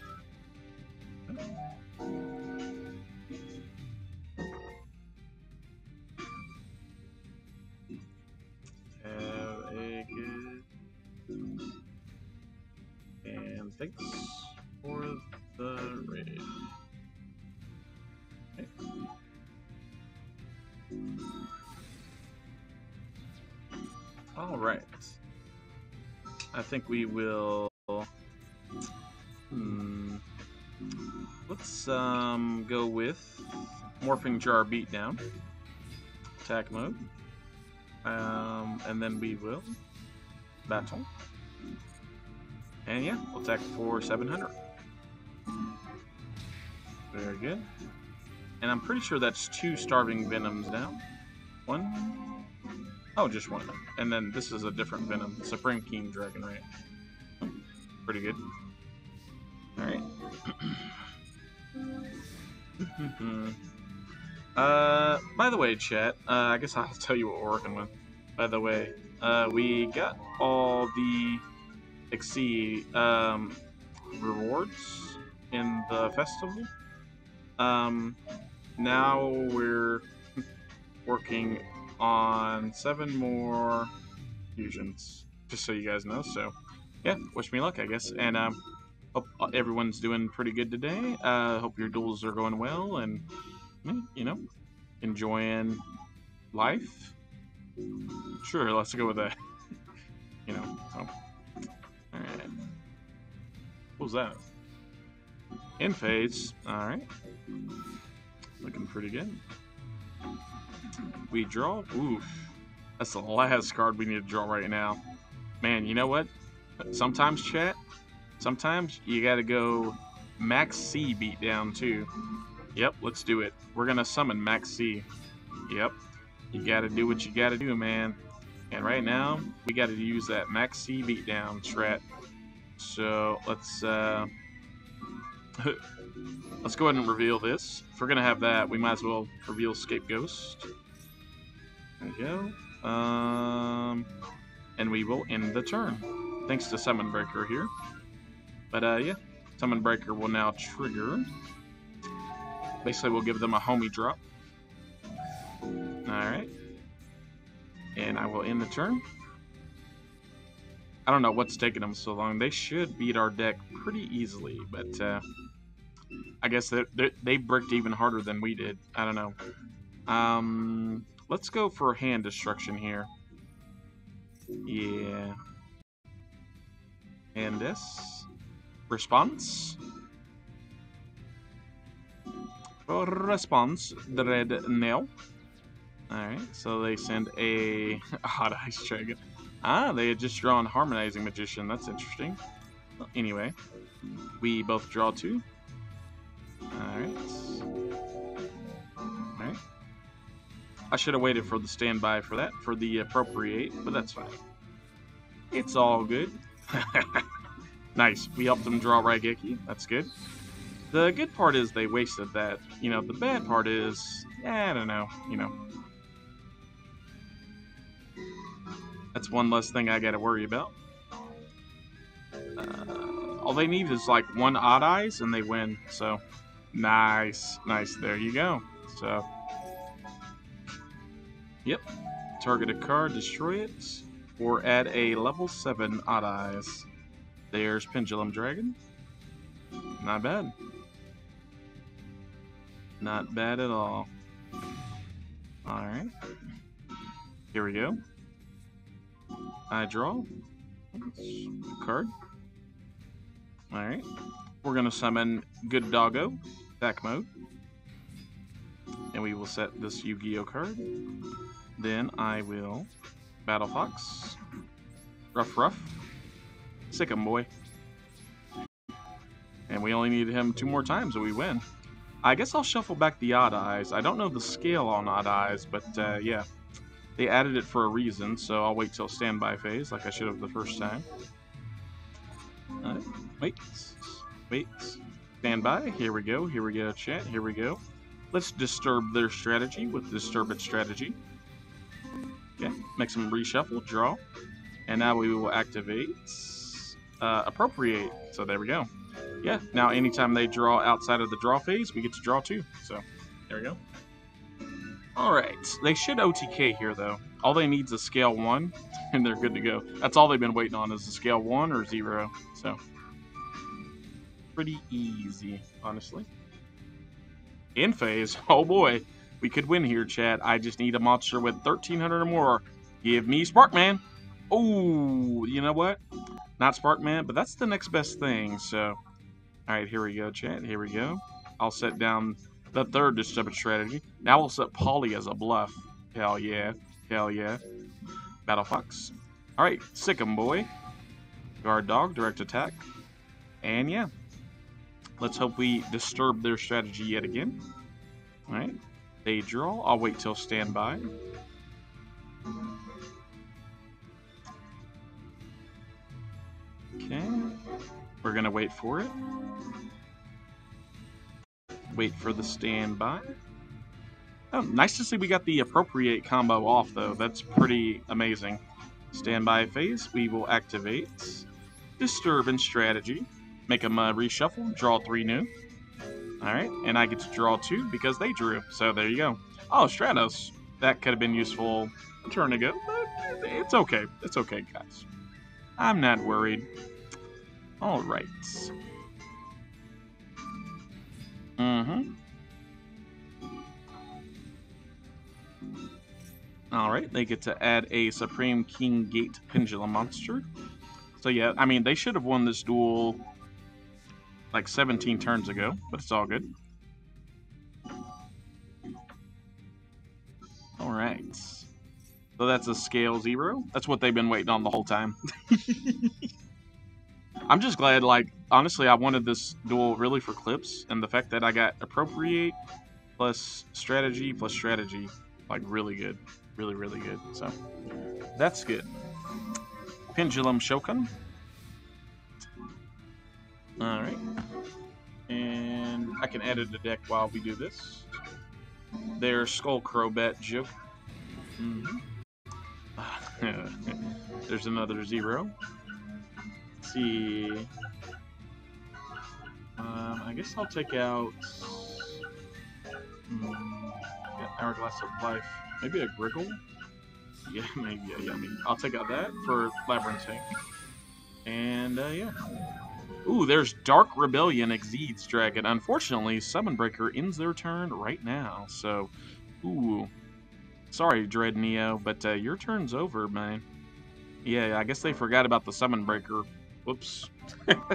Think we will. Hmm. Let's um go with morphing jar beatdown. Attack mode. Um, and then we will battle. And yeah, we'll attack for 700. Very good. And I'm pretty sure that's two starving venoms now. One. Oh, just one. And then this is a different venom. Supreme King Dragon, right? Pretty good. Alright. uh, by the way, chat, uh, I guess I'll tell you what we're working with. By the way, uh, we got all the exceed um, rewards in the festival. Um, now we're working on seven more fusions, just so you guys know. So, yeah, wish me luck, I guess. And um, hope everyone's doing pretty good today. Uh, hope your duels are going well, and you know, enjoying life. Sure, let's go with that. you know. So. Alright. What was that? In phase. Alright. Looking pretty good. We draw. Oof. That's the last card we need to draw right now. Man, you know what? Sometimes, chat, sometimes you gotta go Maxx C beat down too. Yep, let's do it. We're gonna summon Maxx C. Yep. You gotta do what you gotta do, man. And right now, we gotta use that Maxx C beatdown strat. So let's uh let's go ahead and reveal this. If we're gonna have that, we might as well reveal Scapegoat. There we go. Um and we will end the turn. Thanks to Summon Breaker here. But uh yeah, Summon Breaker will now trigger. Basically we'll give them a homie drop. Alright. And I will end the turn. I don't know what's taking them so long. They should beat our deck pretty easily, but uh, I guess they they bricked even harder than we did. I don't know. Um, let's go for hand destruction here. Yeah. And this response. Response, Dread Nail. Alright, so they send a Hot Ice Dragon. Ah, they had just drawn Harmonizing Magician. That's interesting. Well, anyway, we both draw two. Alright. Alright. I should have waited for the standby for that, for the appropriate, but that's fine. It's all good. nice. We helped them draw Raigeki. That's good. The good part is they wasted that. You know, the bad part is, I don't know, you know. That's one less thing I gotta worry about. Uh, all they need is like one odd eyes and they win, so nice, nice, there you go. So, yep, target a card, destroy it, or add a level 7 odd eyes. There's Pendulum Dragon. Not bad. Not bad at all. Alright. Here we go. I draw. Card. Alright. We're going to summon Good Doggo. Back mode. And we will set this Yu-Gi-Oh card. Then I will Battle Fox. Rough Rough. Sick him, boy. And we only need him two more times and we win. I guess I'll shuffle back the Odd Eyes. I don't know the scale on Odd Eyes, but uh, yeah. They added it for a reason, so I'll wait till standby phase, like I should have the first time. Uh, wait. Wait. Standby. Here we go. Here we go, chat. Here we go. Let's disturb their strategy with disturbance strategy. Okay. Make some reshuffle. Draw. And now we will activate uh, appropriate. So there we go. Yeah, now anytime they draw outside of the draw phase, we get to draw too. So there we go. Alright, they should OTK here though. All they need is a scale 1, and they're good to go. That's all they've been waiting on is a scale 1 or 0. So, pretty easy, honestly. In phase, oh boy, we could win here, chat. I just need a monster with 1300 or more. Give me Sparkman. Oh, you know what? Not Sparkman, but that's the next best thing. So, all right, here we go, chat. Here we go. I'll set down the third disturbance strategy. Now we'll set Polly as a bluff. Hell yeah. Hell yeah. Battle Fox. All right, sick 'em, boy. Guard Dog, direct attack. And yeah. Let's hope we disturb their strategy yet again. All right. They draw. I'll wait till standby. Okay. We're going to wait for it. Wait for the standby. Oh, nice to see we got the appropriate combo off, though. That's pretty amazing. Standby phase, we will activate Disturbance Strategy. Make them uh, reshuffle, draw three new. Alright, and I get to draw two because they drew. So there you go. Oh, Stratos. That could have been useful a turn ago, but it's okay. It's okay, guys. I'm not worried. Alright. Mm-hmm. Alright, they get to add a Supreme King Gate Pendulum monster. So yeah, I mean, they should have won this duel like 17 turns ago, but it's all good. Alright. So that's a scale zero. That's what they've been waiting on the whole time. I'm just glad, like, honestly, I wanted this duel really for clips, and the fact that I got appropriate plus strategy plus strategy, like, really good. Really, really good. So, that's good. Pendulum Shokan. Alright. And I can edit the deck while we do this. There's Skull Crowbat Joker. Mm -hmm. There's another zero. Let's see. Um, I guess I'll take out. Yeah, Hourglass of Life. Maybe a Griggle? Yeah, maybe. Yeah, yeah, I'll take out that for Labyrinthine. And, uh, yeah. Ooh, there's Dark Rebellion Xyz Dragon. Unfortunately, Summon Breaker ends their turn right now. So, ooh. Sorry, Dread Neo, but uh, your turn's over, man. Yeah, I guess they forgot about the Summon Breaker. Whoops.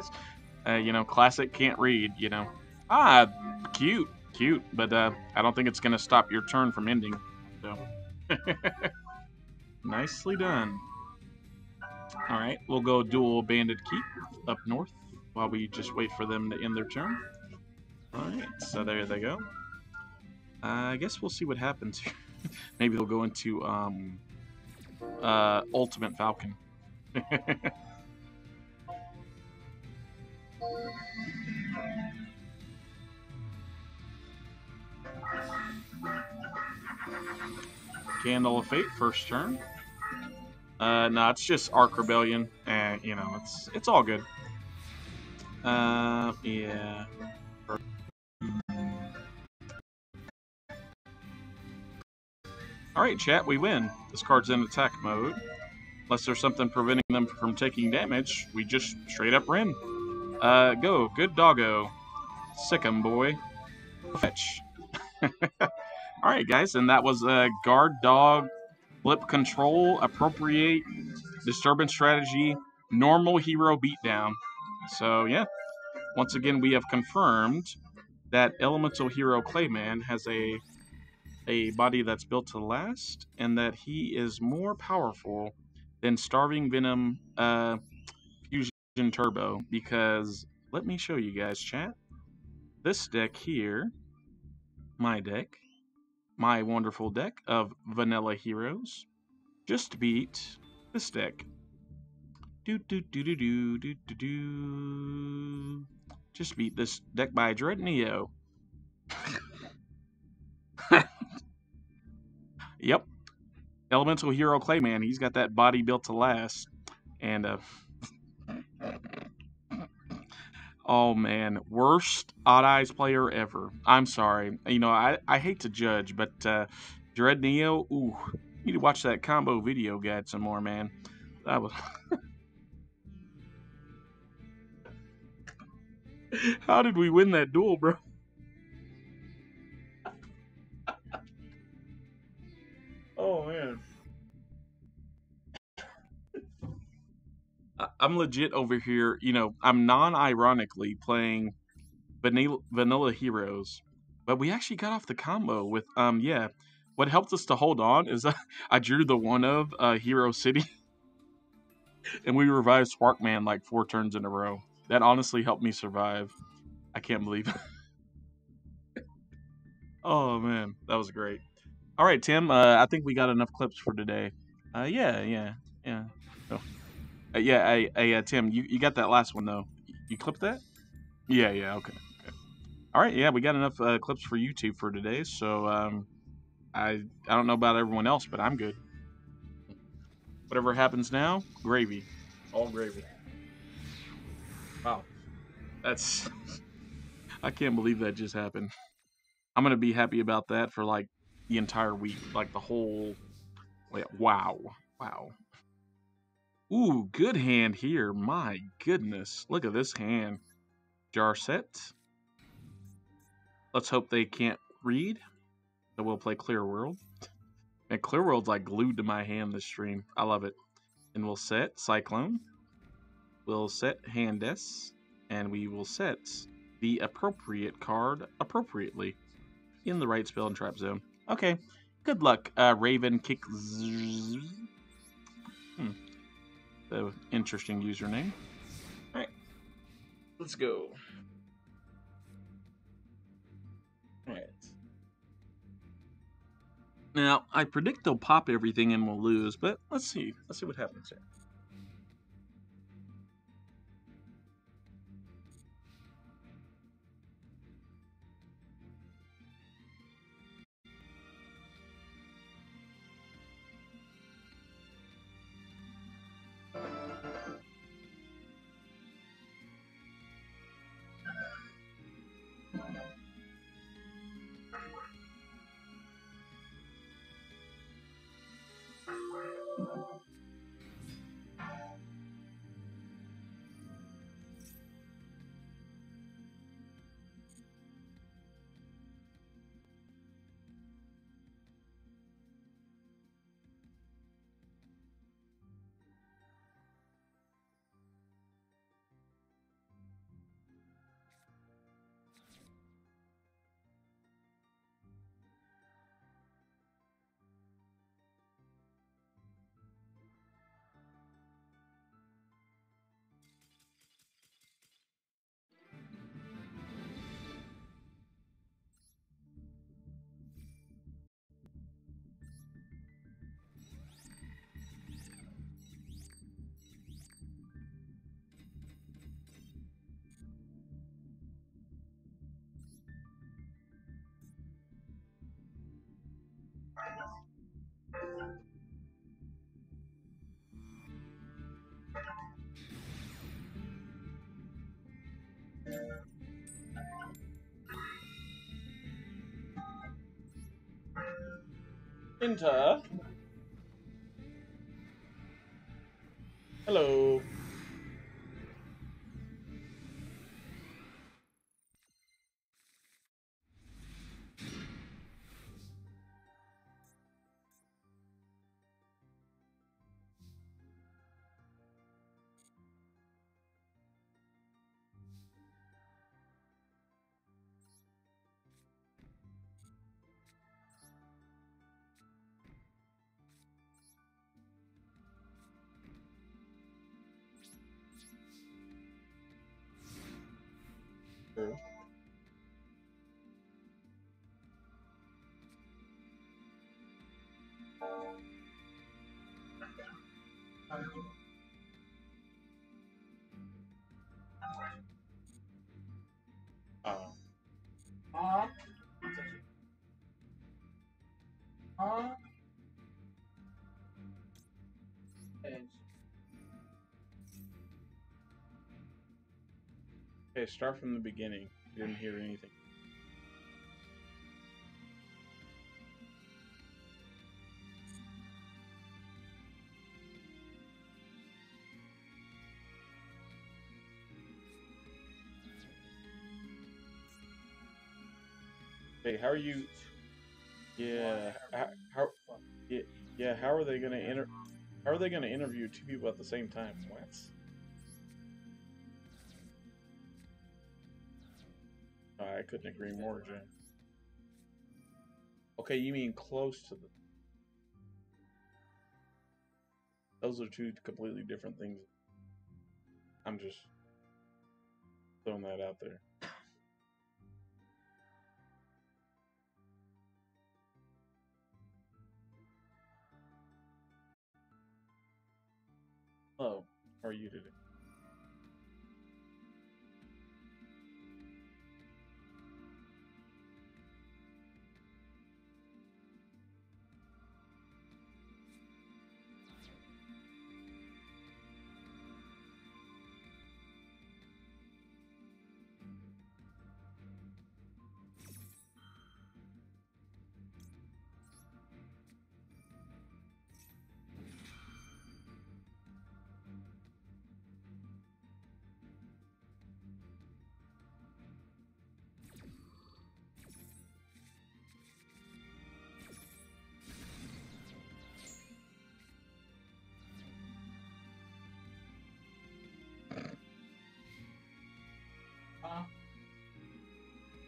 uh, you know, classic can't read, you know. Ah, cute, cute, but uh, I don't think it's going to stop your turn from ending. So, Nicely done. All right, we'll go dual banded keep up north while we just wait for them to end their turn. All right, so there they go. Uh, I guess we'll see what happens here. Maybe they'll go into um, uh, Ultimate Falcon. Candle of Fate, first turn. Uh, no, it's just Arc Rebellion, and you know, it's it's all good. Uh, yeah. All right, chat, we win. This card's in attack mode. Unless there's something preventing them from taking damage, we just straight up win. Uh, go, good doggo. Sick 'em, boy. Fetch. All right, guys, and that was uh, guard dog, flip control, appropriate, disturbance strategy, normal hero beatdown. So yeah, once again we have confirmed that elemental hero Clayman has a a body that's built to last, and that he is more powerful than Starving Venom uh, Fusion Turbo. Because let me show you guys, chat. This deck here, my deck, my wonderful deck of vanilla heroes, just beat this deck. Do do do do do do do do. Just beat this deck by Dread Neo. Yep. Elemental Hero Clayman, he's got that body built to last. And uh Oh man, worst odd eyes player ever. I'm sorry. You know, I, I hate to judge, but uh Neo, ooh, you need to watch that combo video guide some more, man. That was How did we win that duel, bro? Oh man. I- I'm legit over here, you know, I'm non-ironically playing vanilla, vanilla heroes, but we actually got off the combo with um yeah. What helped us to hold on is uh, I drew the one of uh, Hero City, and we revived Sparkman like four turns in a row. That honestly helped me survive. I can't believe it. oh man, that was great. All right, Tim. Uh, I think we got enough clips for today. Uh, yeah, yeah, yeah. Oh. Uh, yeah, hey, hey uh, Tim, you, you got that last one though. You clipped that? Yeah, yeah. Okay. okay. All right. Yeah, we got enough uh, clips for YouTube for today. So um, I I don't know about everyone else, but I'm good. Whatever happens now, gravy, all gravy. Wow, that's I can't believe that just happened. I'm gonna be happy about that for like the entire week, like the whole. Wait, wow, wow. Ooh, good hand here. My goodness, look at this hand. Jar set. Let's hope they can't read. So we'll play Clear World. And Clear World's like glued to my hand this stream. I love it. And we'll set Cyclone. We'll set Handess. And we will set the appropriate card appropriately in the right spell and trap zone. Okay. Good luck, uh, Raven Kick. Hmm. The interesting username. All right. Let's go. All right. Now, I predict they'll pop everything and we'll lose, but let's see. Let's see what happens here. Inta. Hello. True. Oh. Okay, start from the beginning. You didn't hear anything. Hey, how are you? Yeah, how, how yeah, yeah, how are they gonna inter? How are they gonna interview two people at the same time? What? Couldn't agree more, Jim. Okay, you mean close to the. Those are two completely different things. I'm just throwing that out there. Hello, how are you today?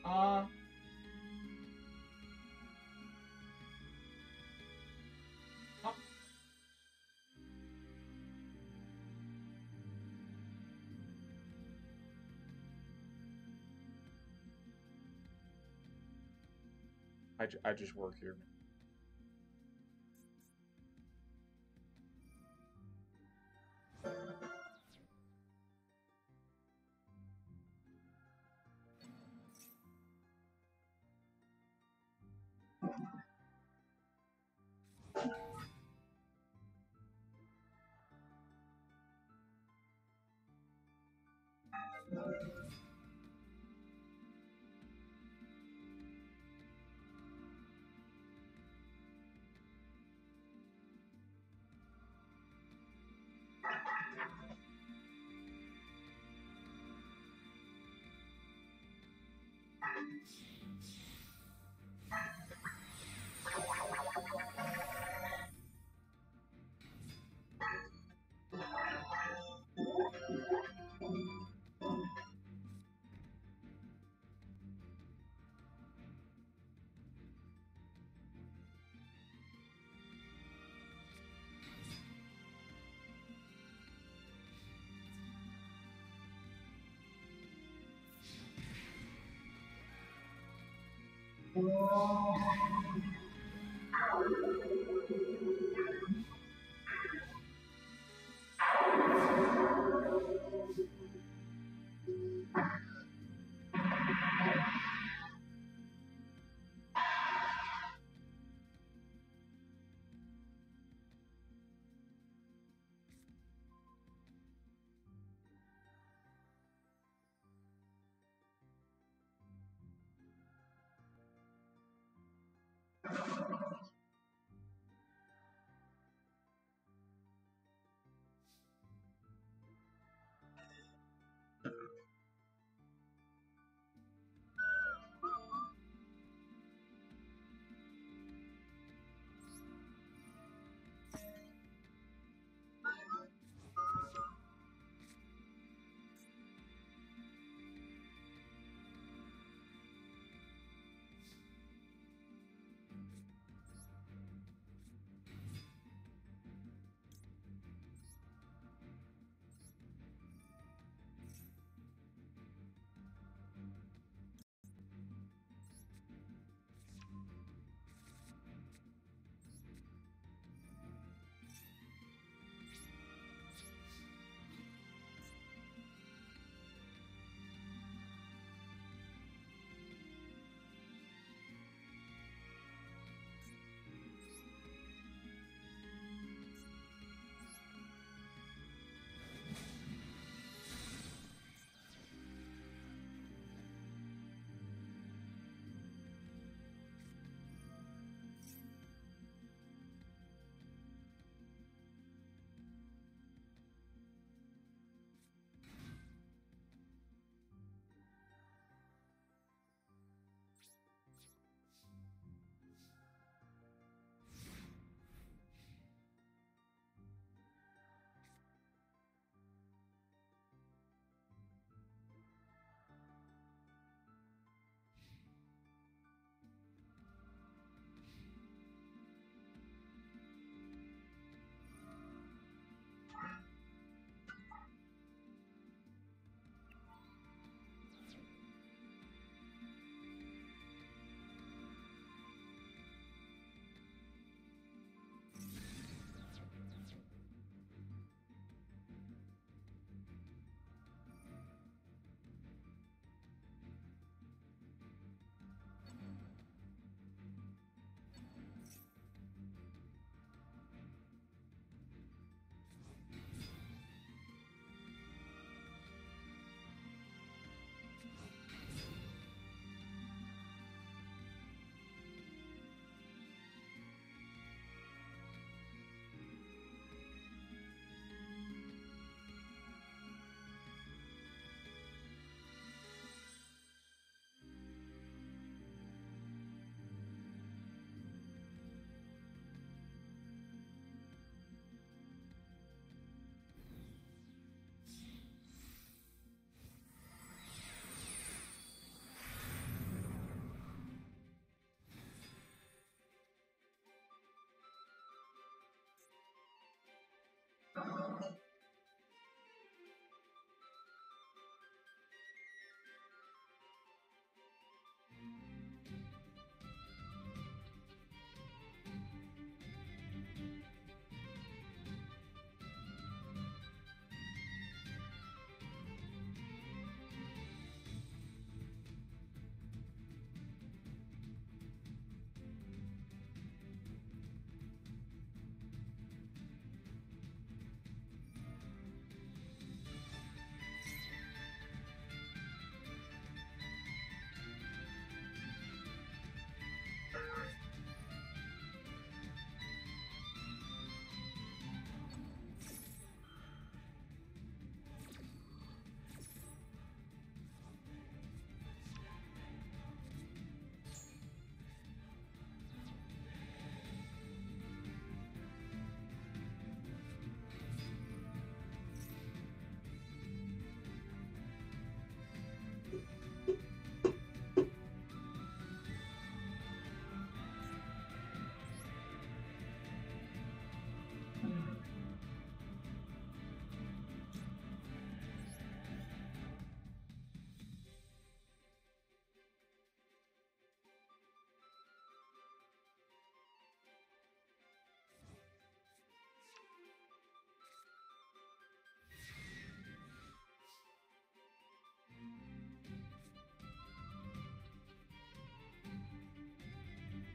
Uh, uh, I, I just work here. Oh.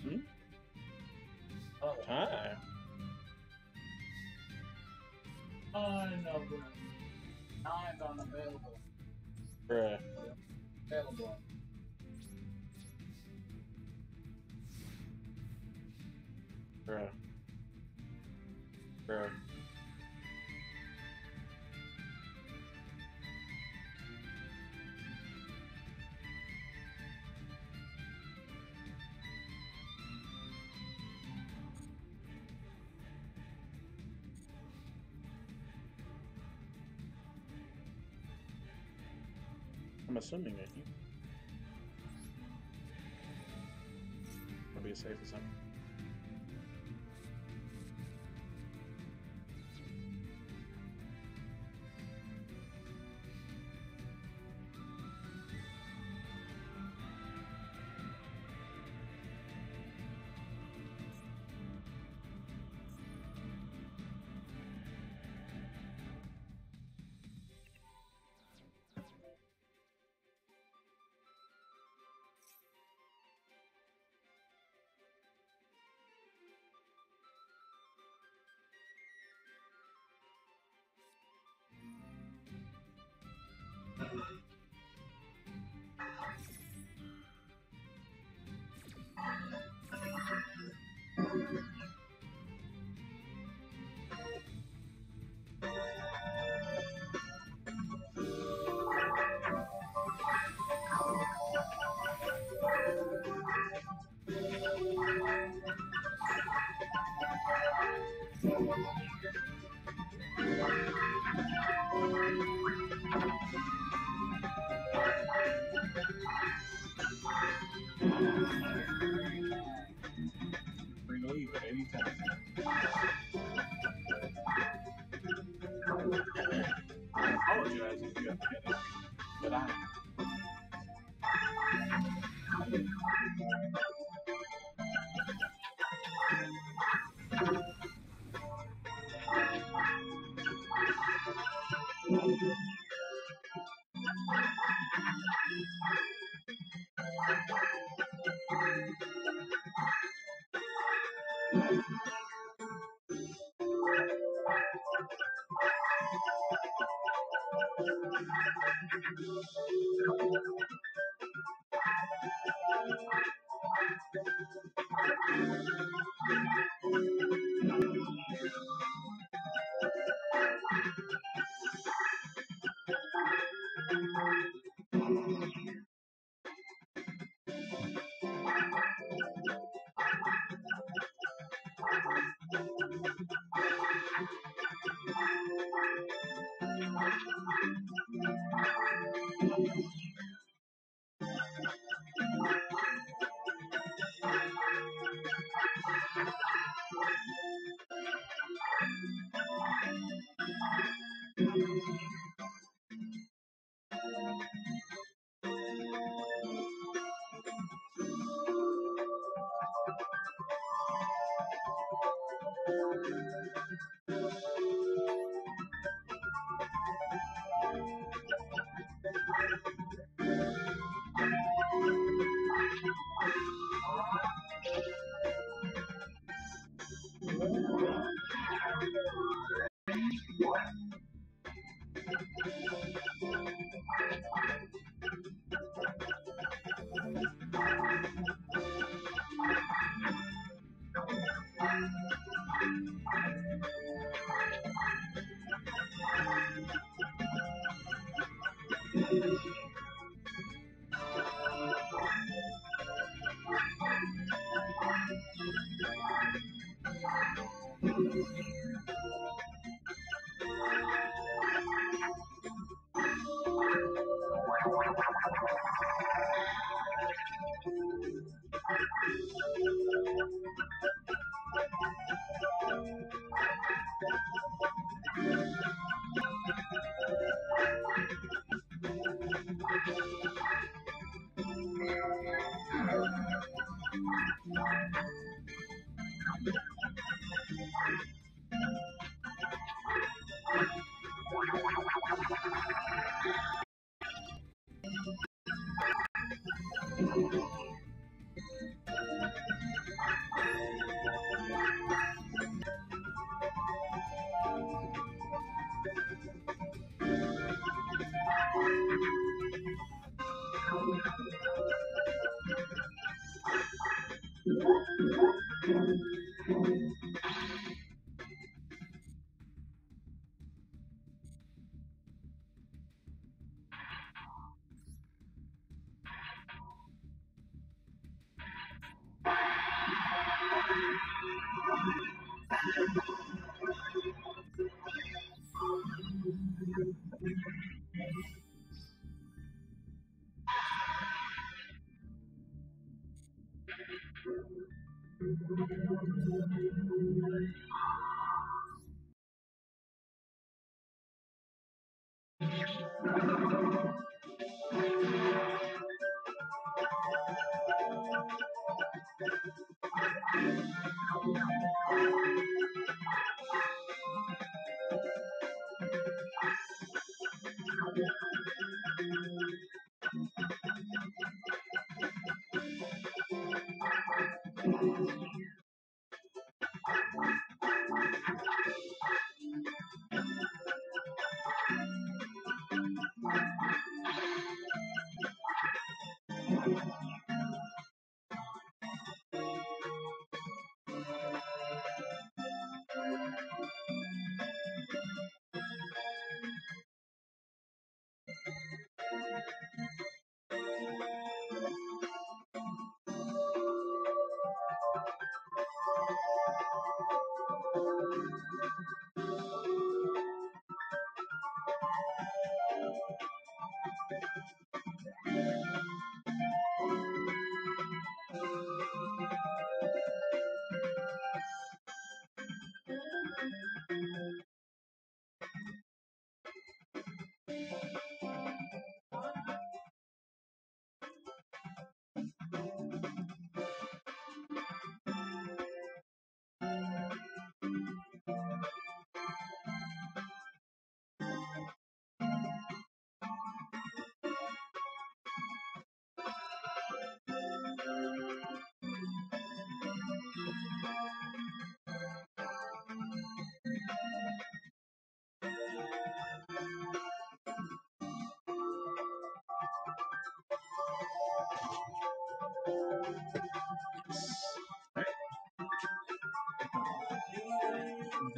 About Time. nine of them. Nine's unavailable. Bruh. Available. Bruh. Bruh. I'm assuming that you. Would be a safe assumption.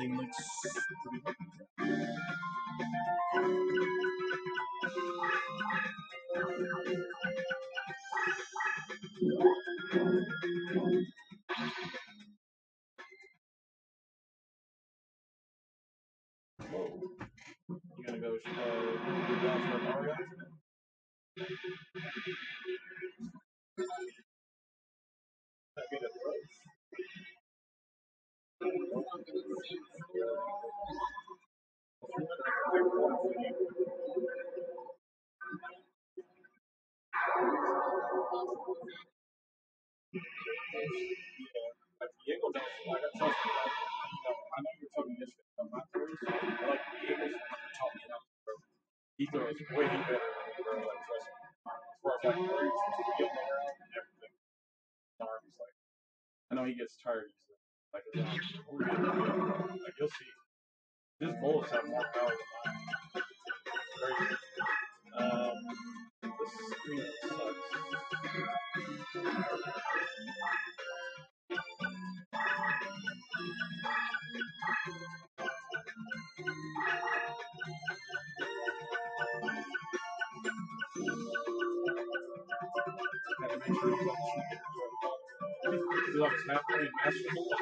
pretty pretty bullets have more power than mine. Um, this screen sucks. Gotta make sure you don't shoot. Look, it's not pretty masterful.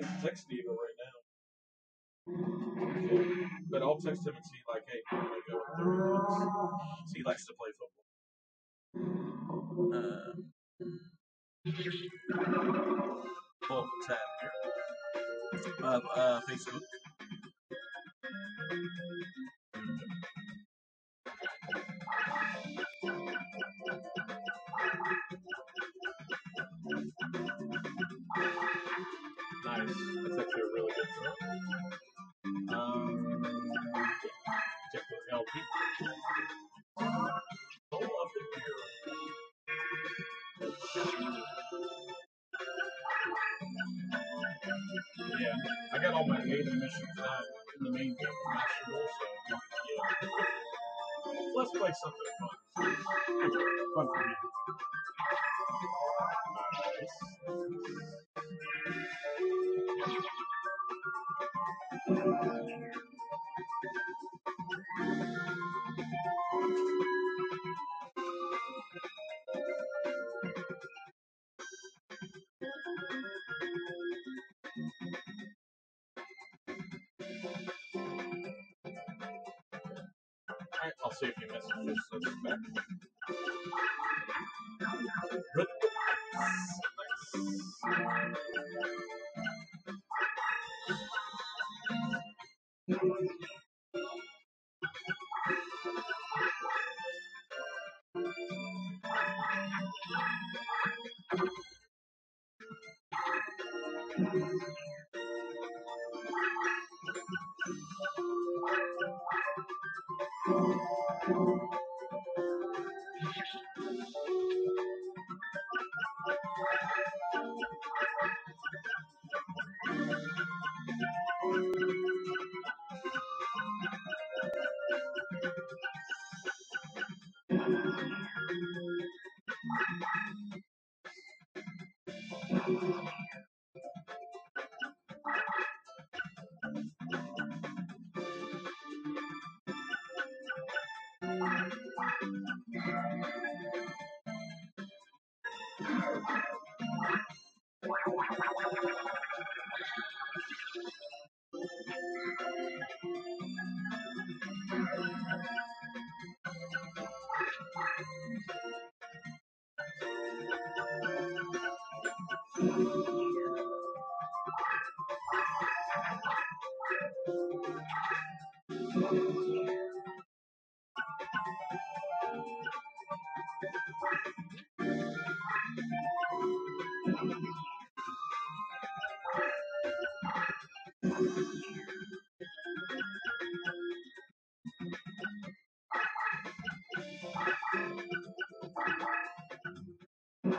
kind of texting right now. Yeah. But I'll text him and see, like, hey, I'm going to go in 30 minutes. So he likes to play football. Um, well, tab here. Uh, uh, Facebook. That's actually a really good song. Um, check the LP. Oh, up in here. Yeah, I got all my data missions done in the main for Master so yeah. Let's play something. Fun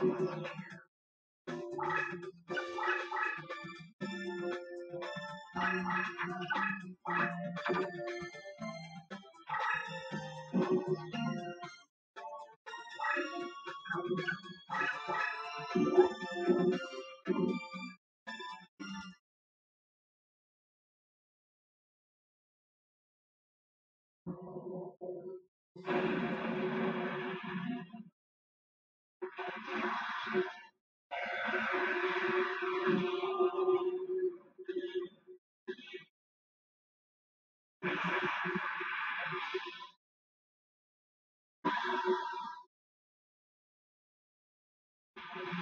嘛嘛嘛嘛。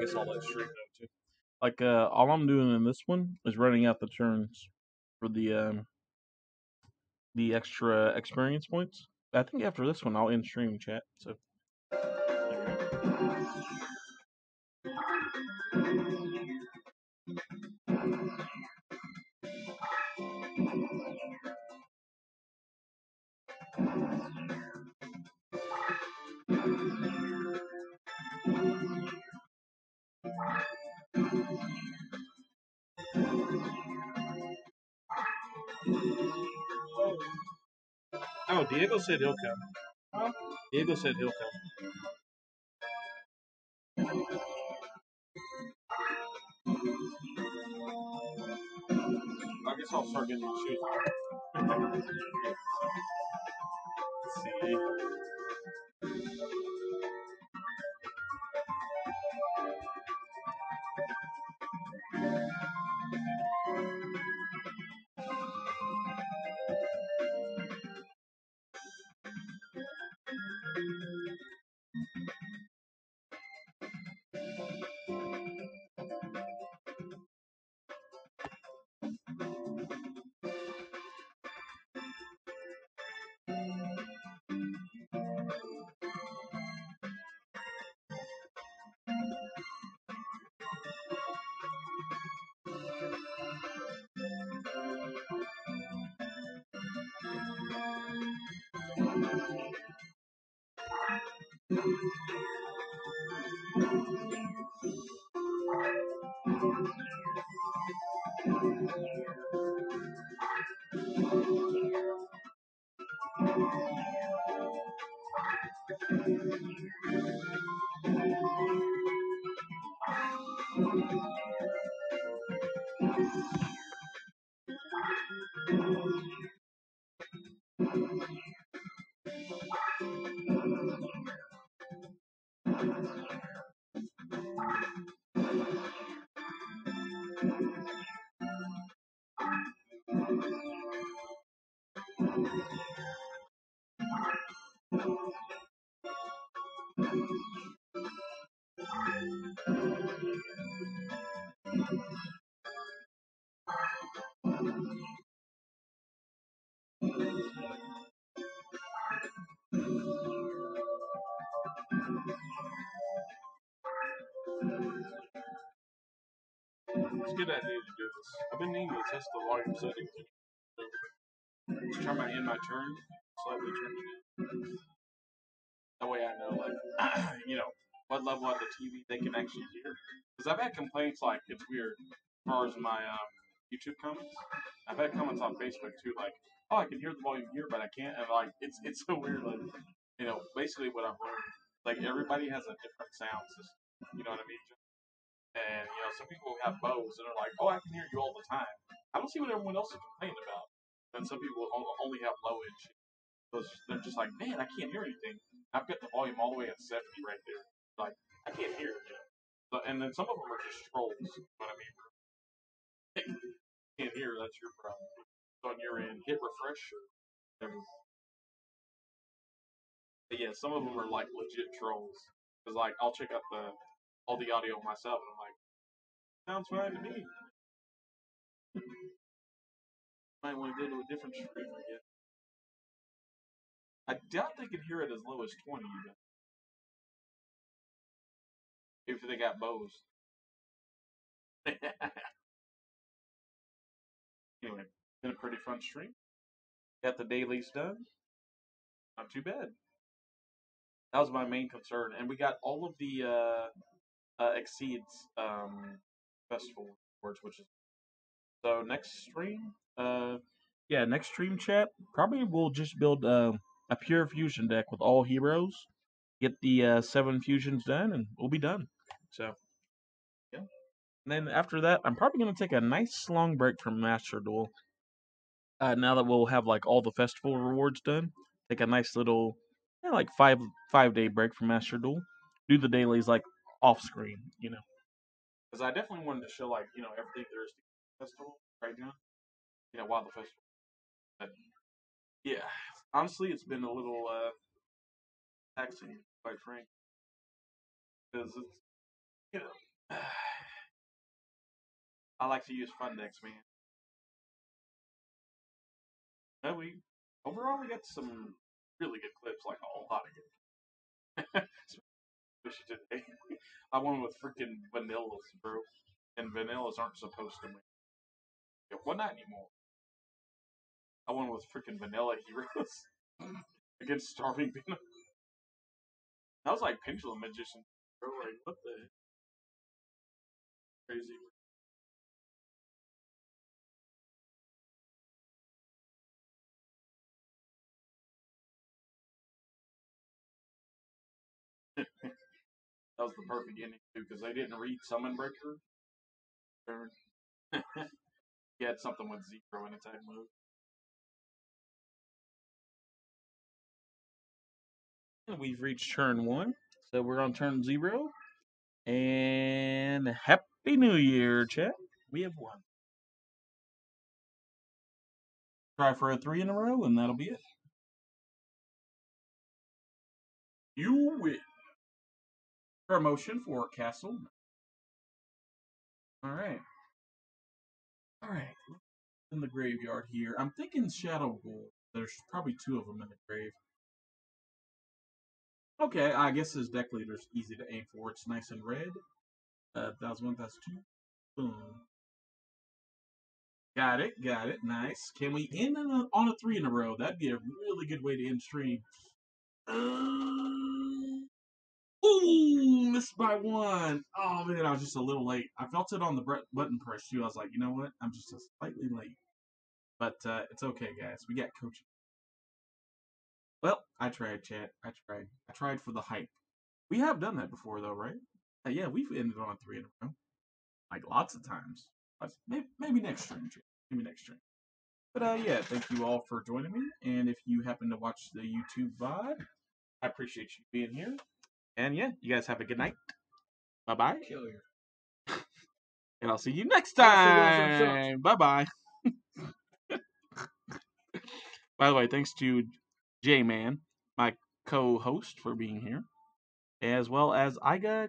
guess too. Like uh, all I'm doing in this one is running out the turns for the um the extra experience points. I think after this one I'll end stream chat. So Diego said he'll come. Diego said he'll come. I guess I'll start getting my shoes on. See. Thank you. It's a good idea to do this. I've been needing to test the volume settings. Just try my in my turn, slightly turn it in. That way I know, like, you know, what level of the TV they can actually hear. Because I've had complaints like it's weird as far as my um, YouTube comments. I've had comments on Facebook too, like, oh, I can hear the volume here, but I can't. And like, it's it's so weird. Like, you know, basically what I've learned, like everybody has a different sound system. You know what I mean? And you know, some people have Bose and they're like, "Oh, I can hear you all the time." I don't see what everyone else is complaining about. And some people only have low end they're just like, man, I can't hear anything. I've got the volume all the way at 70 right there. Like, I can't hear. But, and then some of them are just trolls. What I mean? can't hear, that's your problem. It's on your end. Hit refresh or. But yeah, some of them are like legit trolls. Because like I'll check out the all the audio myself and I'm like, sounds fine to me. Might want to go to a different stream, I. I doubt they can hear it as low as 20 even. If they got Bose. anyway, been a pretty fun stream. Got the dailies done. Not too bad. That was my main concern, and we got all of the uh, uh, exceeds um, festival rewards, which is so next stream. Uh, yeah, next stream chat probably we'll just build uh, a pure fusion deck with all heroes. Get the uh, seven fusions done, and we'll be done. So yeah. And then after that, I'm probably gonna take a nice long break from Master Duel. Uh, now that we'll have like all the festival rewards done, take a nice little, like five five day break from Master Duel. Do the dailies like off screen, you know. Because I definitely wanted to show like you know everything there is to the festival right now. You know, while the festival. But yeah, honestly, it's been a little uh taxing, quite frank. Because it's you know, I like to use Fundex, man. But we overall we got some really good clips, like a whole lot of good. Especially today, I went with freaking vanillas, bro, and vanillas aren't supposed to win. Yeah, well, not anymore. I went with freaking vanilla heroes against starving venom. That was like pendulum magician, bro. Like what the crazy. That was the perfect ending too, because they didn't read Summon Breaker. Turn. he had something with zero in attack. And we've reached turn one, so we're on turn zero. And Happy New Year, chat. We have won. Try for a three in a row, and that'll be it. You win. Promotion for Castle. All right. All right. In the graveyard here. I'm thinking Shadow. There's probably two of them in the grave. Okay, I guess his deck leader's easy to aim for. It's nice and red. Uh, that's one, that's two. Boom. Got it, got it. Nice. Can we end on a, on a three in a row? That'd be a really good way to end stream. Uh, ooh, missed by one. Oh man, I was just a little late. I felt it on the button press too. I was like, you know what? I'm just slightly late. But uh, it's okay, guys. We got coaching. Well, I tried, chat. I tried. I tried for the hype. We have done that before, though, right? Uh, yeah, we've ended on three in a row. Like lots of times. Maybe, maybe next stream, chat. Maybe next stream. But uh, yeah, thank you all for joining me. And if you happen to watch the YouTube VOD, I appreciate you being here. And yeah, you guys have a good night. Bye bye. And I'll see you next Yeah, see you guys time. Bye bye. By the way, thanks to J Man, my co host, for being here, as well as Iga